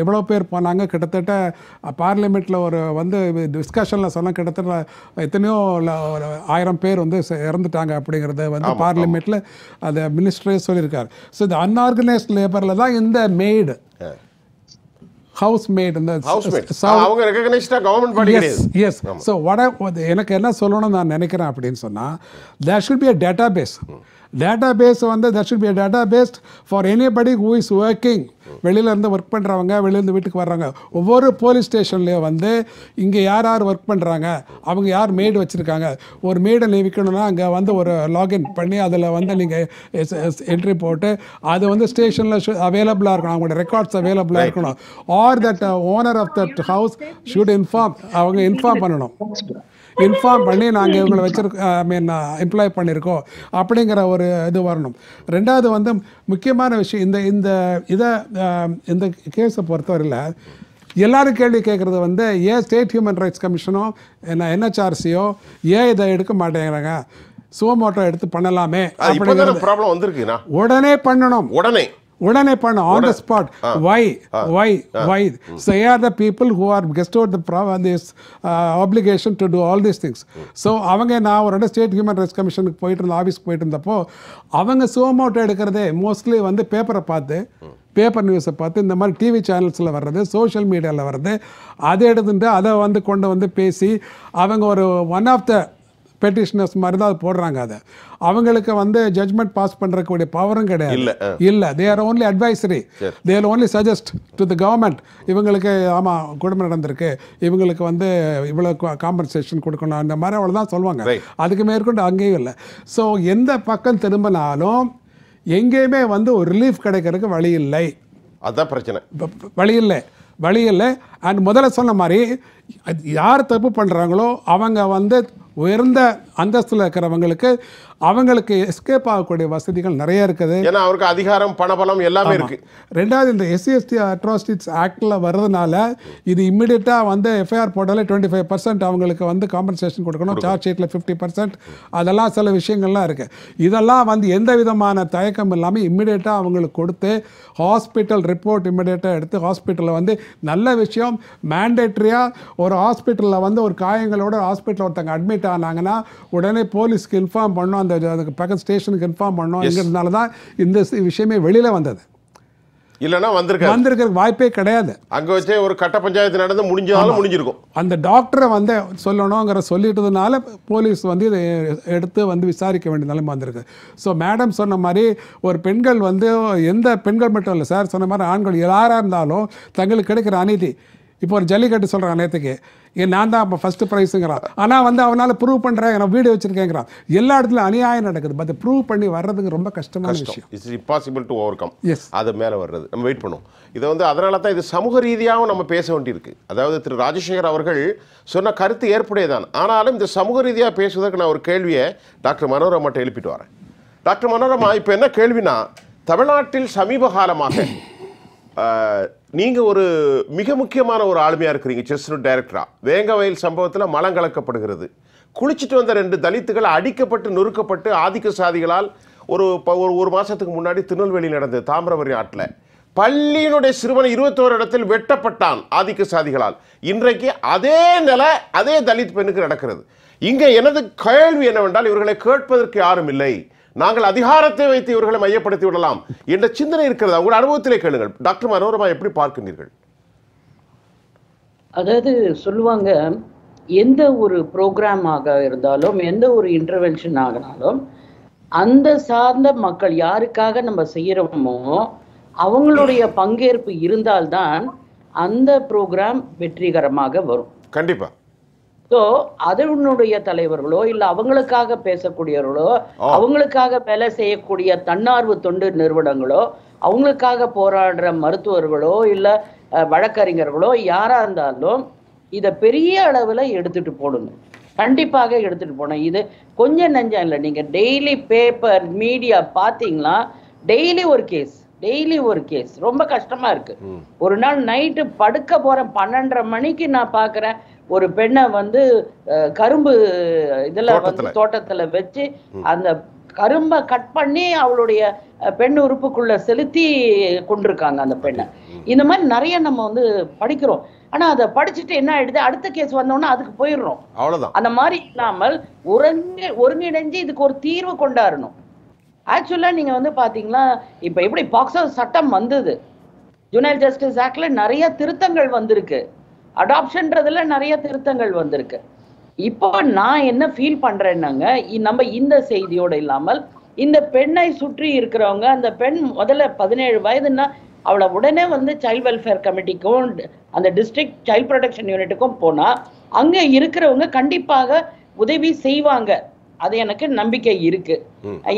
எவ்வளோ பேர் போனாங்க. கிட்டத்தட்ட பார்லிமெண்ட்டில் ஒரு வந்து டிஸ்கஷனில் சொன்ன கிட்டத்தட்ட எத்தனையோ ஆயிரம் பேர் வந்து இறந்துட்டாங்க அப்படிங்கிறத வந்து பார்லிமெண்ட்டில் அந்த மினிஸ்டரே சொல்லியிருக்காரு. ஸோ இந்த அன்ஆர்கனைஸ்ட் லேபரில் தான் இந்த மெய்டு ஹவுஸ் மேட் இந்த ச- அவங்க ரெகனைஸ்டா government body yes yes so what எனக்கு என்ன சொல்லணும்னு நான் நினைக்கிறேன் அப்படின்னு சொன்னால் there should be a data base data base வந்து there should be data based for anybody who is working வெளியில இருந்து ஒர்க் பண்ணுறவங்க வெளியிலேருந்து வீட்டுக்கு வர்றாங்க ஒவ்வொரு போலீஸ் ஸ்டேஷன்லேயும் வந்து இங்கே யார் யார் ஒர்க் பண்ணுறாங்க அவங்க யார் மேடு வச்சுருக்காங்க ஒரு மேடை நியமிக்கணும்னா அங்கே வந்து ஒரு லாகின் பண்ணி அதில் வந்து நீங்கள் என்ட்ரி போட்டு அது வந்து ஸ்டேஷனில் அவைலபிளாக இருக்கணும். அவங்களோட ரெக்கார்ட்ஸ் அவைலபிளாக இருக்கணும். Or that owner of that house should inform அவங்க இன்ஃபார்ம் பண்ணணும். இன்ஃபார்ம் பண்ணி நாங்கள் இவங்களை வச்சிருக்க ஐ மீன் எம்ப்ளாய் பண்ணியிருக்கோம் அப்படிங்கிற ஒரு இது வரணும். ரெண்டாவது வந்து முக்கியமான விஷயம் இந்த இந்த இதை அஹ், இந்த கேஸை பொறுத்தவரையில் எல்லாரும் கேள்வி கேட்குறது வந்து ஏன் ஸ்டேட் ஹியூமன் ரைட்ஸ் கமிஷனோ என்ன என்ஹெச்ஆர்சியோ ஏன் இதை எடுக்க மாட்டேங்கிறாங்க. சுவமோட்டோ எடுத்து பண்ணலாமே அப்படிங்கிறது ப்ராப்ளம் வந்திருக்குண்ணா. உடனே பண்ணணும். உடனே. உடனே பண்ண on the spot why why why so are the people who are கெஸ்டோட் the this application to do all these things so அவங்க நான் ஒரு ஸ்டேட் ஹியூமன் ரைட்ஸ் கமிஷனுக்கு போயிட்டு இருந்த ஆஃபீஸ்க்கு போயிட்டு இருந்தப்போ அவங்க சுவமோட்டோ எடுக்கிறதே மோஸ்ட்லி வந்து பேப்பரை பார்த்து பேப்பர் நியூஸை பார்த்து இந்த மாதிரி டிவி சேனல்ஸில் வர்றது சோஷியல் மீடியாவில் வர்றது அதை எடுத்துட்டு அதை வந்து கொண்டு வந்து பேசி அவங்க ஒரு ஒன் ஆஃப் த பெட்டிஷனர்ஸ் மாதிரி தான் அது போடுறாங்க அதை. அவங்களுக்கு வந்து ஜட்மெண்ட் பாஸ் பண்ணுறக்கூடிய பவரும் கிடையாது. இல்ல, they are only advisory they are only suggest to the government இவங்களுக்கு ஆமாம் குடும்பம் நடந்திருக்கு. இவங்களுக்கு வந்து இவ்வளோ காம்பன்சேஷன் கொடுக்கணும். அந்த மாதிரி அவ்வளோதான் சொல்லுவாங்க. Right. அதுக்கு மேற்கொண்டு அங்கேயும் இல்லை. ஸோ எந்த பக்கம் திரும்பினாலும் எங்கேயுமே வந்து ஒரு ரிலீஃப் கிடைக்கிறதுக்கு வழி இல்லை. அதான் பிரச்சனை. வழி இல்லை. வழி இல்லை அண்ட் முதல்ல சொன்ன மாதிரி அது யார் தப்பு பண்ணுறாங்களோ அவங்க வந்து உயர்ந்த அந்தஸ்தில் இருக்கிறவங்களுக்கு அவங்களுக்கு எஸ்கேப் ஆகக்கூடிய வசதிகள் நிறைய இருக்குது. ஏன்னா அவருக்கு அதிகாரம் பணபலம் எல்லாமே இருக்கு. ரெண்டாவது இந்த எஸ்சி எஸ்டி அட்ராசிட்டிஸ் ஆக்டில் வர்றதுனால இது இம்மிடியட்டாக வந்து எஃப்ஐஆர் போட்டாலே டுவெண்ட்டி ஃபைவ் பர்சன்ட் அவங்களுக்கு வந்து காம்பன்சேஷன் கொடுக்கணும். சார்ஜ் ஷீட்டில் ஃபிஃப்டி பர்சன்ட் அதெல்லாம் சில விஷயங்கள்லாம் இருக்குது இதெல்லாம் வந்து எந்த விதமான தயக்கம் இல்லாமல் இம்மிடியட்டாக அவங்களுக்கு கொடுத்து ஹாஸ்பிட்டல் ரிப்போர்ட் இம்மிடியட்டாக எடுத்து ஹாஸ்பிட்டலில் வந்து நல்ல விஷயம் மேண்டேட்ரியாக ஒரு ஹாஸ்பிட்டலில் வந்து ஒரு காயங்களோட ஹாஸ்பிட்டலில் ஒருத்தங்க அட்மிட் ஆனாங்கன்னா உடனே போலீஸ்க்கு இன்ஃபார்ம் பண்ணோம். அந்த அதுக்கு பக்கத்து ஸ்டேஷனுக்கு இன்ஃபார்ம் பண்ணோம். எங்கிறதுனால தான் இந்த விஷயமே வெளியில் வந்தது. இல்லைன்னா வந்திருக்காரு வந்திருக்கிறதுக்கு வாய்ப்பே கிடையாது. அங்க வச்சே ஒரு கட்ட பஞ்சாயத்து நடந்து முடிஞ்சாலும் முடிஞ்சிருக்கும். அந்த டாக்டரை வந்து சொல்லணுங்கிற சொல்லிட்டதுனால போலீஸ் வந்து இதை எடுத்து வந்து விசாரிக்க வேண்டிய நிலைமை வந்திருக்கு. ஸோ மேடம் சொன்ன மாதிரி ஒரு பெண்கள் வந்து எந்த பெண்கள் மட்டும் இல்லை சார் சொன்ன மாதிரி ஆண்கள் யாராக இருந்தாலும் தங்களுக்கு கிடைக்கிற அநீதி இப்போ ஒரு ஜல்லிக்கட்டு சொல்கிறான் நேற்றுக்கு ஏன் நான் தான் இப்போ ஃபஸ்ட்டு ப்ரைஸுங்கிறான் ஆனால் வந்து அவனால் ப்ரூவ் பண்ணுறேன் நான் வீடியோ வச்சுருக்கேங்கிறான். எல்லா இடத்துலையும் அநியாயம் நடக்குது. பட் ப்ரூவ் பண்ணி வர்றதுக்கு ரொம்ப கஷ்டமான விஷயம். It's impossible to overcome Yes. அது மேலே வர்றது. நம்ம வெயிட் பண்ணுவோம். இதை வந்து அதனால தான் இது சமூக ரீதியாகவும் நம்ம பேச வேண்டியிருக்கு. அதாவது திரு ராஜசேகர் அவர்கள் சொன்ன கருத்து ஏற்புடையதான். ஆனாலும் இந்த சமூக ரீதியாக பேசுவதற்கு நான் ஒரு கேள்வியை டாக்டர் மனோரமாட்ட எழுப்பிட்டு வரேன். டாக்டர் மனோரமா இப்போ என்ன கேள்வினா தமிழ்நாட்டில் சமீப காலமாக நீங்கள் ஒரு மிக முக்கியமான ஒரு ஆளுமையாக இருக்கிறீங்க செஸ்னு வேங்க வயல் சம்பவத்தில் மலம் கலக்கப்படுகிறது. குளிச்சுட்டு வந்த ரெண்டு தலித்துகள் அடிக்கப்பட்டு நொறுக்கப்பட்டு ஆதிக்க சாதிகளால் ஒரு ப- ஒரு ஒரு மாதத்துக்கு முன்னாடி திருநெல்வேலி நடந்தது தாமிரபரணி ஆற்றில். பள்ளியினுடைய சிறுவன் இருபத்தோரு இடத்தில் வெட்டப்பட்டான் ஆதிக்க சாதிகளால். இன்றைக்கு அதே நிலை அதே தலித் பெண்ணுக்கு நடக்கிறது. இங்கே எனது கேள்வி என்னவென்றால் இவர்களை கேட்பதற்கு யாரும் இல்லை. நாங்கள் அதிகாரத்தை வைத்து இவர்களை மையப்படுத்தி விடலாம் என்ற சிந்தனை இருக்கிறதா? உங்கள் அனுபவத்திலே கேளுங்கள். டாக்டர் மனோரமா எப்படி பார்க்கின்றீர்கள்? அதாவது சொல்லுவாங்க எந்த ஒரு ப்ரோக்ராமாக இருந்தாலும் எந்த ஒரு இன்டர்வென்ஷன் ஆகினாலும் அந்த சார்ந்த மக்கள் யாருக்காக நம்ம செய்யறோமோ அவங்களுடைய பங்கேற்பு இருந்தால்தான் அந்த ப்ரோக்ராம் வெற்றிகரமாக வரும். கண்டிப்பா. ஸோ அதனுடைய தலைவர்களோ இல்ல அவங்களுக்காக பேசக்கூடியவர்களோ. அவங்களுக்காக வேலை செய்யக்கூடிய தன்னார்வ தொண்டு நிறுவனங்களோ அவங்களுக்காக போராடுற மருத்துவர்களோ இல்ல வழக்கறிஞர்களோ யாரா இருந்தாலும் இத பெரிய அளவுல எடுத்துட்டு போடுங்க. கண்டிப்பாக எடுத்துட்டு போகணும் இது கொஞ்சம் நெஞ்சம் இல்லை. நீங்க டெய்லி பேப்பர் மீடியா பாத்தீங்களா டெய்லி ஒரு கேஸ் டெய்லி ஒரு கேஸ் ரொம்ப கஷ்டமா இருக்கு. ஒரு நாள் நைட்டு படுக்க போறேன். பன்னெண்டரை மணிக்கு நான் பாக்குறேன். ஒரு பெண்ணை வந்து கரும்பு இதுல வந்து தோட்டத்துல. வச்சு அந்த கரும்பை கட் பண்ணி அவளுடைய பெண் உறுப்புக்குள்ள செலுத்தி கொண்டிருக்காங்க அந்த பெண்ணை. இந்த மாதிரி நிறைய நம்ம வந்து படிக்கிறோம். ஆனா அதை படிச்சுட்டு என்ன ஆயிடுது? அடுத்த கேஸ் வந்தோம்னா அதுக்கு போயிடுறோம். அவ்வளவுதான். அந்த மாதிரி இல்லாமல் ஒருங்கி ஒருங்கிணைஞ்சு இதுக்கு ஒரு தீர்வு கொண்டாடணும். ஆக்சுவலா நீங்க வந்து பாத்தீங்களா இப்ப எப்படி பாக்ஸோ சட்டம் வந்தது. ஜுனைல் ஜஸ்டிஸ் ஆக்ட்ல நிறைய திருத்தங்கள் வந்திருக்கு. அடாப்ஷன்றதுல நிறைய திருத்தங்கள் வந்திருக்கு. இப்போ நான் என்ன ஃபீல் பண்றேன்னாங்க நம்ம இந்த செய்தியோட இல்லாமல் இந்த பெண்ணை சுற்றி இருக்கிறவங்க அந்த பெண் முதல்ல பதினேழு வயதுன்னா அவளை உடனே வந்து சைல்ட் வெல்ஃபேர் கமிட்டிக்கும் அந்த டிஸ்ட்ரிக்ட் சைல்ட் ப்ரொடெக்ஷன் யூனிட்டுக்கும் போனா அங்க இருக்கிறவங்க கண்டிப்பாக உதவி செய்வாங்க. அது எனக்கு நம்பிக்கை இருக்கு.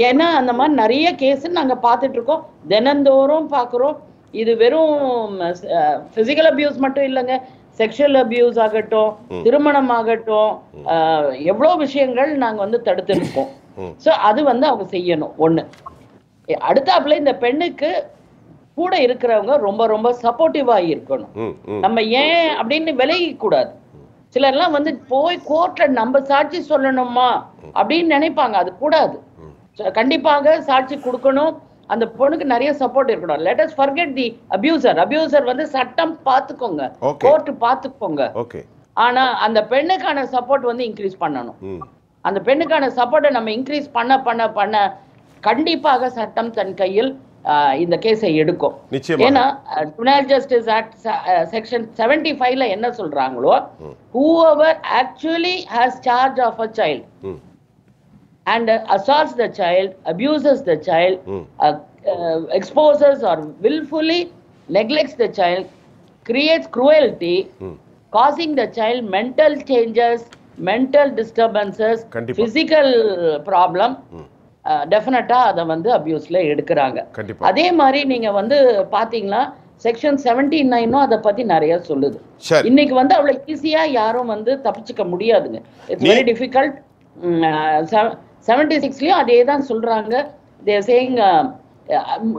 ஏன்னா அந்த மாதிரி நிறைய கேஸ் நாங்க பார்த்துட்டு இருக்கோம் தினந்தோறும் பார்க்குறோம். இது வெறும் பிசிக்கல் அபியூஸ் மட்டும் இல்லைங்க. செக்ஷுவல் அபியூஸ் ஆகட்டும் திருமணம் ஆகட்டும் எவ்வளோ விஷயங்கள் நாங்க வந்து தடுத்திருக்கோம். சோ அது வந்து அவங்க செய்யணும் எ- அடுத்தாப்புல இந்த பெண்ணுக்கு கூட இருக்கிறவங்க ரொம்ப ரொம்ப சப்போர்ட்டிவா இருக்கணும். நம்ம ஏன் அப்படின்னு விலகி கூடாது. சிலர்லாம் வந்து போய் கோர்ட்ல நம்ம சாட்சி சொல்லணுமா அப்படின்னு நினைப்பாங்க அது கூடாது. கண்டிப்பாக சாட்சி கொடுக்கணும். அந்த பொண்ணுக்கு நிறைய சப்போர்ட் இருக்கணும். Let us forget the abuser abuser வந்து சட்டம் பார்த்துக்கோங்க. கோர்ட் பார்த்துக்கோங்க. ஆனா அந்த பெண்ணுக்கான சப்போர்ட் வந்து இன்க்ரீஸ் பண்ணணும். அந்த பெண்ணுக்கான சப்போர்ட்டை நம்ம இன்க்ரீஸ் பண்ண பண்ண பண்ண கண்டிப்பாக சட்டம் தன் கையில் இந்த கேஸை எடுக்கும். ஏன்னா டுனல் ஜஸ்டிஸ் ஆக்ட் செக்ஷன் செவன்டி ஃபைவ்ல என்ன சொல்றாங்களோ whoever actually has charge of a child ம். And uh, assaults the child, abuses the child, Mm. uh, uh, exposes or willfully neglects the child, creates cruelty, causing the child mental changes, mental disturbances, கண்டிப்பா. physical problem, டெஃபினட்டா அதை வந்து அபியூஸ்ல எடுக்கிறாங்க. அதே மாதிரி நீங்க வந்து பாத்தீங்கன்னா செக்ஷன் செவன்டி நைனும் அதை பத்தி நிறைய சொல்லுது. இன்னைக்கு வந்து அவ்வளவு ஈஸியா யாரும் வந்து தப்பிச்சுக்க முடியாதுங்க இட்ஸ் வெரி டிஃபிகல்ட் செவன்டி சிக்ஸ்லயும் அதே தான் சொல்றாங்க சேயிங்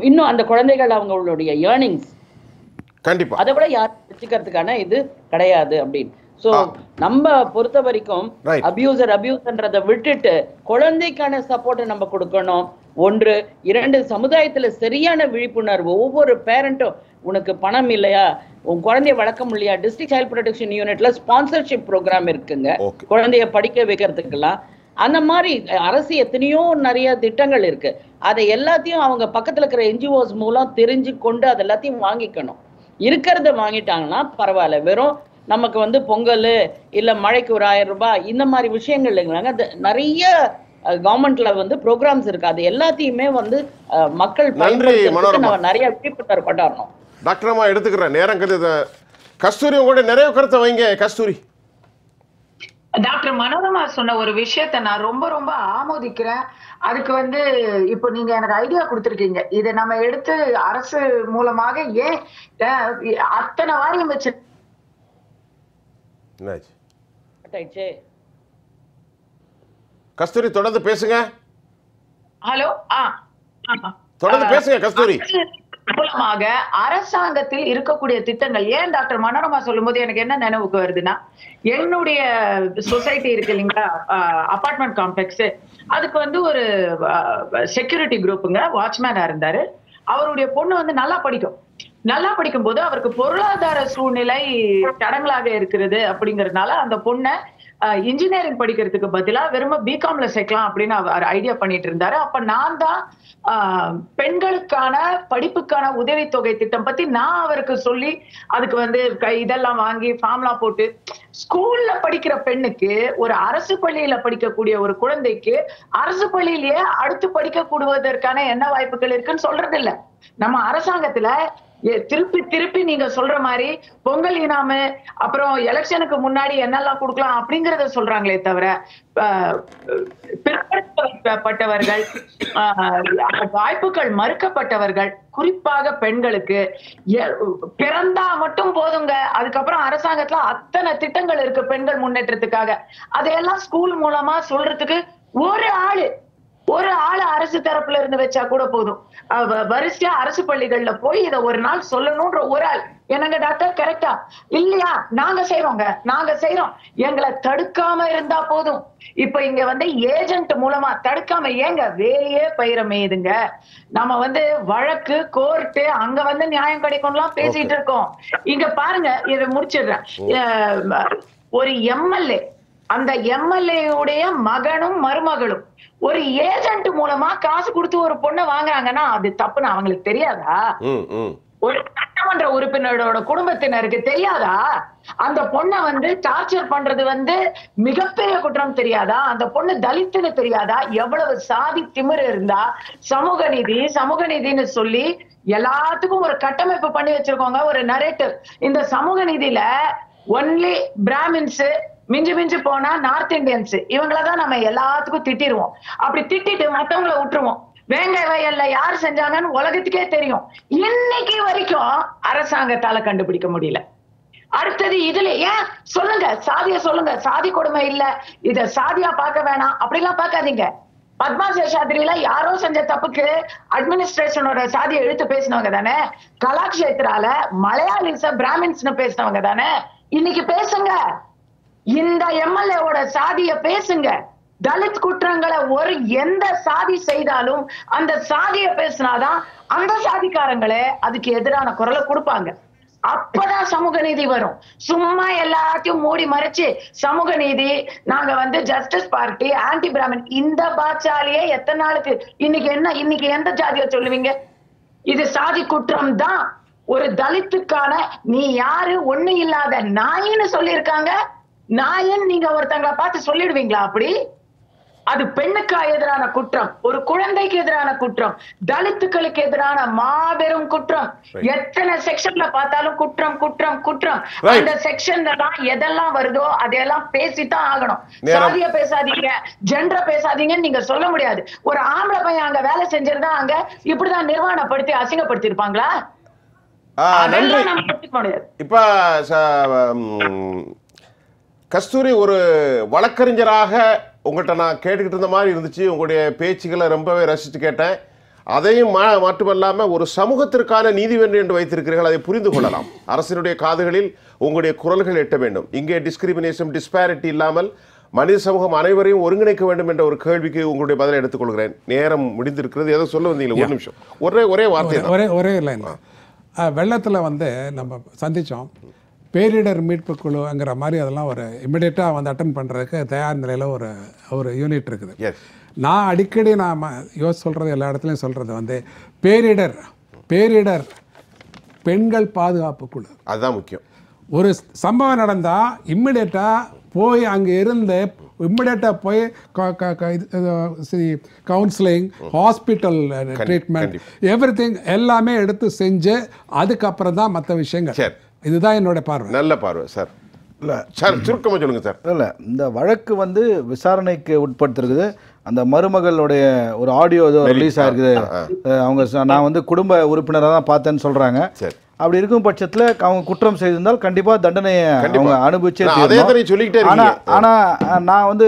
இன்னும் அந்த குழந்தைகள் அவங்களுடைய ஏர்னிங்ஸ் கண்டிப்பா. அதை விட யார் வச்சுக்கிறதுக்கான இது கிடையாது அப்படின்னு. சோ நம்ம பொறுத்த வரைக்கும். அபியூசர் அபியூஸ்ன்றதை விட்டுட்டு குழந்தைக்கான சப்போர்ட்டை நம்ம கொடுக்கணும். ஒன்று இரண்டு சமுதாயத்துல சரியான விழிப்புணர்வு. ஒவ்வொரு பேரண்ட்டும் உனக்கு பணம் இல்லையா? உன் குழந்தைய வளர்க்க முடியா டிஸ்ட்ரிக்ட் சைல்ட் ப்ரொடெக்ஷன் யூனிட்ல ஸ்பான்சர்ஷிப் ப்ரோக்ராம் இருக்குங்க. குழந்தைய படிக்க வைக்கிறதுக்கெல்லாம் அந்த மாதிரி அரசு எத்தனையோ நிறைய திட்டங்கள் இருக்கு. அதை எல்லாத்தையும் அவங்க பக்கத்துல இருக்கிற என்ஜிஓஸ் மூலம் தெரிஞ்சு கொண்டு அது எல்லாத்தையும் வாங்கிக்கணும். இருக்கிறத வாங்கிட்டாங்கன்னா பரவாயில்ல. வெறும் நமக்கு வந்து பொங்கல் இல்ல மழைக்கு ஒரு ஆயிரம் ரூபாய் இந்த மாதிரி விஷயங்கள் இல்லைங்க அது நிறைய கவர்மெண்ட்ல வந்து ப்ரோக்ராம்ஸ் இருக்கு. அது எல்லாத்தையுமே வந்து மக்கள். நம்ம நிறைய விழிப்புணர்வு கொண்டாடணும். டாக்டர் அம்மா எடுத்துக்கிறேன். நேரம் கருது கஸ்தூரி உங்களுடைய நிறைய கருத்தை வைங்க. கஸ்தூரி. டாக்டர் மனோரமா சொன்ன ஒரு விஷயத்த நான் ரொம்ப ரொம்ப ஆமோதிக்கிறேன் அதுக்கு வந்து இப்போ நீங்க எனக்கு ஐடியா கொடுத்துருக்கீங்க இதை நம்ம எடுத்து அரசு மூலமாக ஏன் அத்தனை வாரியம் வச்சு. கஸ்தூரி தொடர்ந்து பேசுங்க ஹலோ ஆ. தொடர்ந்து பேசுங்க, கஸ்தூரி. மூலமாக அரசாங்கத்தில் இருக்கக்கூடிய திட்டங்கள். ஏன் டாக்டர் மனோரமா சொல்லும்போது எனக்கு என்ன நினைவுக்கு வருதுன்னா என்னுடைய சொசைட்டி இருக்கு இல்லைங்களா? Apartment complex. அதுக்கு வந்து ஒரு செக்யூரிட்டி குரூப்புங்க வாட்ச்மேனா இருந்தாரு. அவருடைய பொண்ணு வந்து நல்லா படிக்கும். நல்லா படிக்கும் போது அவருக்கு பொருளாதார சூழ்நிலை தடங்களாக இருக்கிறது அப்படிங்கறதுனால அந்த பொண்ணை இன்ஜினியரிங் படிக்கிறதுக்கு பதிலா வெறும பிகாம்ல சேர்க்கலாம் அப்படின்னு அவர் ஐடியா பண்ணிட்டு இருந்தாரு. அப்ப நான் தான் ஆஹ், பெண்களுக்கான படிப்புக்கான உதவித்தொகை திட்டம் பத்தி நான் அவருக்கு சொல்லி அதுக்கு வந்து கை இதெல்லாம் வாங்கி ஃபார்ம்லாம் போட்டு ஸ்கூல்ல படிக்கிற பெண்ணுக்கு ஒரு அரசு பள்ளியில படிக்கக்கூடிய ஒரு குழந்தைக்கு அரசு பள்ளியிலேயே அடுத்து படிக்க கூடுவதற்கான என்ன வாய்ப்புகள் இருக்குன்னு சொல்றது இல்ல நம்ம அரசாங்கத்துல திருப்பி திருப்பி நீங்க சொல்ற மாதிரி பொங்கல் இனாமு அப்புறம் எலெக்ஷனுக்கு முன்னாடி என்னெல்லாம் கொடுக்கலாம் அப்படிங்கறத சொல்றாங்களே தவிர பிற்படுத்தப்பட்டவர்கள் ஆஹ், வாய்ப்புகள் மறுக்கப்பட்டவர்கள் குறிப்பாக பெண்களுக்கு எ- பிறந்தா மட்டும் போதுங்க. அதுக்கப்புறம் அரசாங்கத்துல அத்தனை திட்டங்கள் இருக்கு பெண்கள் முன்னேற்றத்துக்காக. அதையெல்லாம் ஸ்கூல் மூலமா சொல்றதுக்கு ஒரு ஆளு ஒரு ஆளு அரசு தரப்புல இருந்து வச்சா கூட போதும். வரிசையா அரசு பள்ளிகள்ல போய் இத ஒரு நாள் சொல்லணும்ன்ற ஒரு ஆள். என்னங்க டாக்டர்? கரெக்டா இல்லையா? நாங்க செய்றோங்க. நாங்க செய்றோம். எங்களை தடுக்காம இருந்தா போதும். இப்ப இங்க வந்து ஏஜென்ட் மூலமா தடுக்காம ஏங்க? வேலையே பயிரமேயுதுங்க நம்ம வந்து வழக்கு கோர்ட்டு அங்க வந்து நியாயம் கிடைக்கும்லாம் பேசிட்டு இருக்கோம். இங்க பாருங்க இதை முடிச்சிடுறேன். ஒரு எம்எல்ஏ அந்த எம்எல்ஏ உடைய மகனும் மருமகளும் ஒரு ஏஜென்ட் மூலமா காசு கொடுத்து ஒரு பொண்ணை வாங்குறாங்கன்னா அது தப்புன்னு அவங்களுக்கு தெரியாதா? ஒரு சட்டமன்ற உறுப்பினரோட குடும்பத்தினருக்கு தெரியாதா? அந்த பொண்ணை வந்து டார்ச்சர் பண்றது வந்து மிகப்பெரிய குற்றம் தெரியாதா? அந்த பொண்ணு தலித்துன்னு தெரியாதா? எவ்வளவு சாதி திமிரு இருந்தா? சமூக நீதி சமூக நீதின்னு சொல்லி எல்லாத்துக்கும் ஒரு கட்டமைப்பு பண்ணி வச்சிருக்கோங்க ஒரு நரேட்டிவ் இந்த சமூக நீதியில ஒன்லி பிராமின்ஸ் மிஞ்சி மிஞ்சி போனா நார்த் இந்தியன்ஸ் இவங்களதான் நம்ம எல்லாத்துக்கும் திட்டிடுவோம் அப்படி திட்டிட்டு மத்தவங்களை விட்டுருவோம். வேங்கை வயல்ல யார் செஞ்சாங்கன்னு உலகத்துக்கே தெரியும். இன்னைக்கு வரைக்கும் அரசாங்கத்தால கண்டுபிடிக்க முடியல. அடுத்தது இதுல ஏன்? சொல்லுங்க சாதிய சொல்லுங்க. சாதி கொடுமை இல்ல. இத சாதியா பார்க்க வேணாம். அப்படிலாம் பார்க்காதீங்க. பத்மா சேஷாத்ரியில யாரோ செஞ்ச தப்புக்கு அட்மினிஸ்ட்ரேஷனோட சாதியை எழுத்து பேசினவங்க தானே? கலாக்ஷேத்ரால மலையாளிஸ பிராமின்ஸ்னு பேசினவங்க தானே? இன்னைக்கு பேசுங்க. இந்த எம்எல்ஏவோட சாதிய பேசுங்க. தலித் குற்றங்களை ஒரு எந்த சாதி செய்தாலும் அந்த சாதிய பேசினாதான் அந்த சாதிக்காரங்களே அதுக்கு எதிரான குரலை கொடுப்பாங்க. அப்பதான் சமூக நீதி வரும். சும்மா எல்லாத்தையும் மூடி மறைச்சு சமூக நீதி நாங்க வந்து ஜஸ்டிஸ் பார்ட்டி ஆன்டி பிராமின் இந்த பாச்சாலியே எத்தனை நாளுக்கு? இன்னைக்கு என்ன? இன்னைக்கு எந்த ஜாதிய சொல்லுவீங்க? இது சாதி குற்றம் தான் ஒரு தலித்துக்கான நீ யாரு? ஒண்ணு இல்லாத நாயின்னு சொல்லியிருக்காங்க. நாயன் நீங்க ஒருத்தங்களை பார்த்து சொல்லிடுவீங்களா அப்படி? அது பெண்ணுக்கு எதிரான குற்றம் ஒரு குழந்தைக்கு எதிரான குற்றம் தலித்துக்களுக்கு எதிரான மாபெரும் குற்றம். எத்தனை செக்ஷன்ல பார்த்தாலும் குற்றம் குற்றம் குற்றம். அந்த செக்ஷன்ல தான் எதெல்லாம் வருதோ அதையெல்லாம் பேசித்தான் ஆகணும். சாதிய பேசாதீங்க ஜெண்டரை பேசாதீங்கன்னு நீங்க சொல்ல முடியாது. ஒரு ஆம்பளை பையன் அங்க வேலை செஞ்சிருந்தா அங்க இப்படிதான் நிர்வாணப்படுத்தி அசிங்கப்படுத்தி இருப்பாங்களா அதெல்லாம் இப்போ கஸ்தூரி ஒரு வழக்கறிஞராக உங்கள்கிட்ட நான் கேட்டுக்கிட்டு இருந்த மாதிரி இருந்துச்சு. உங்களுடைய பேச்சுக்களை ரொம்பவே ரசித்து கேட்டேன். அதையும் மட்டுமல்லாமல் ஒரு சமூகத்திற்கான நீதிமன்றம் என்று வைத்திருக்கிறீர்கள். அதை புரிந்து கொள்ளலாம். அரசினுடைய காதுகளில் உங்களுடைய குரல்கள் எட்ட வேண்டும். இங்கே டிஸ்கிரிமினேஷன் டிஸ்பாரிட்டி இல்லாமல் மனித சமூகம் அனைவரையும் ஒருங்கிணைக்க வேண்டும் என்ற ஒரு கேள்விக்கு உங்களுடைய பதிலை எடுத்துக்கொள்கிறேன். நேரம் முடிந்திருக்கிறது. ஏதோ சொல்ல வந்தீங்களா ஒரு நிமிஷம். ஒரே ஒரே வார்த்தை ஒரே ஒரே லைன் வெள்ளத்தில் வந்து நம்ம சந்தித்தோம் பேரிடர் மீட்பு குழுங்கிற மாதிரி அதெல்லாம் ஒரு இமிடியேட்டாக வந்து அட்டன் பண்ணுறதுக்கு தயார் நிலையில் ஒரு ஒரு யூனிட் இருக்குது. நான் அடிக்கடி நான் யோசி சொல்கிறது எல்லா இடத்துலையும் சொல்கிறது வந்து பேரிடர் பேரிடர் பெண்கள் பாதுகாப்பு குழு. அதுதான் முக்கியம். ஒரு சம்பவம் நடந்தால் இம்மிடியட்டாக போய் அங்கே இருந்து இம்மிடியட்டாக போய் counselling hospital treatment everything எல்லாமே எடுத்து செஞ்சு அதுக்கப்புறம் தான் மற்ற விஷயங்கள். சரி. இதுதான் என்னோட பார்வை. நல்ல பார்வை சார். இல்லை. சார் சுருக்கமாக சொல்லுங்கள் சார். இல்லை இந்த வழக்கு வந்து விசாரணைக்கு உட்படுத்திருக்குது. அந்த மருமகளுடைய ஒரு ஆடியோ ஏதோ ரிலீஸ் ஆயிருக்குது. அஹ் அவங்க நான் வந்து குடும்ப உறுப்பினராக தான் பார்த்தேன்னு சொல்கிறாங்க சரி. அப்படி இருக்கும் பட்சத்தில் அவங்க குற்றம் செய்திருந்தால் கண்டிப்பாக தண்டனையை அவங்க அனுபவிச்சே சொல்லிக்கிட்டே ஆனா இருக்கீங்க. ஆனா அஹ், நான் வந்து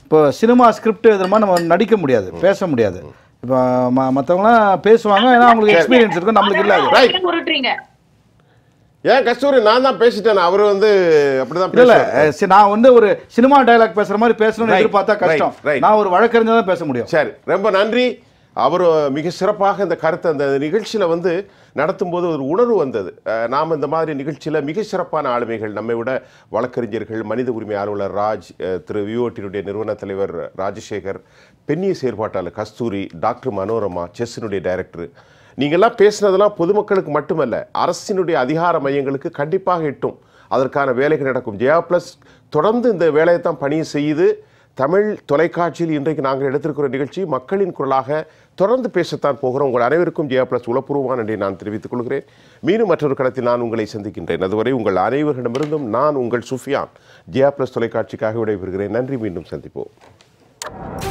இப்போ சினிமா ஸ்கிரிப்ட் எதிரமா நம்ம நடிக்க முடியாது பேச முடியாது. இப்போ ம மற்றவங்களாம் பேசுவாங்க ஏன்னா அவங்களுக்கு எக்ஸ்பீரியன்ஸ் இருக்கும் நம்மளுக்கு இல்லாது. ஏன் கஸ்தூரி நான் தான் பேசிட்டேன். அவர் வந்து அப்படிதான் இல்ல நான் வந்து ஒரு சினிமா டயலாக் பேசுற மாதிரி பேசணும்னு எதிர்பார்த்தா கஷ்டம். நான் ஒரு வழக்கறிஞர் தான் பேச முடியும். சரி ரொம்ப நன்றி. அவர் மிக சிறப்பாக இந்த கருத்தை அந்த நிகழ்ச்சியில் வந்து நடத்தும்போது ஒரு உணர்வு வந்தது. நாம் இந்த மாதிரி நிகழ்ச்சியில் மிக சிறப்பான ஆளுமைகள் நம்மை விட வழக்கறிஞர்கள் மனித உரிமை ஆர்வலர் ராஜ் திரு விஓடியினுடைய நிறுவன தலைவர் ராஜசேகர் பெண்ணிய செயற்பாட்டாளர் கஸ்தூரி டாக்டர் மனோரமா செஸ்ஸினுடைய டைரக்டர் நீங்கள்லாம் பேசினதெல்லாம் பொதுமக்களுக்கு மட்டுமல்ல அரசினுடைய அதிகார மையங்களுக்கு கண்டிப்பாக எட்டும். அதற்கான வேலைகள் நடக்கும். ஜெயா ப்ளஸ் தொடர்ந்து இந்த வேலையை தான் பணி செய்து தமிழ் தொலைக்காட்சியில் இன்றைக்கு நாங்கள் எடுத்திருக்கிற நிகழ்ச்சி மக்களின் குரலாக தொடர்ந்து பேசத்தான் போகிறோம். உங்கள் அனைவருக்கும் ஜெயா ப்ளஸ் உளப்பூர்வமான நன்றி நான் தெரிவித்துக் கொள்கிறேன். மீண்டும் மற்றொரு கடத்தில் நான் உங்களை சந்திக்கின்றேன். அதுவரை உங்கள் அனைவரிடமிருந்தும் நான் உங்கள் சுஃபியான். ஜெயா ப்ளஸ் தொலைக்காட்சிக்காக விடைபெறுகிறேன். நன்றி. மீண்டும் சந்திப்போம்.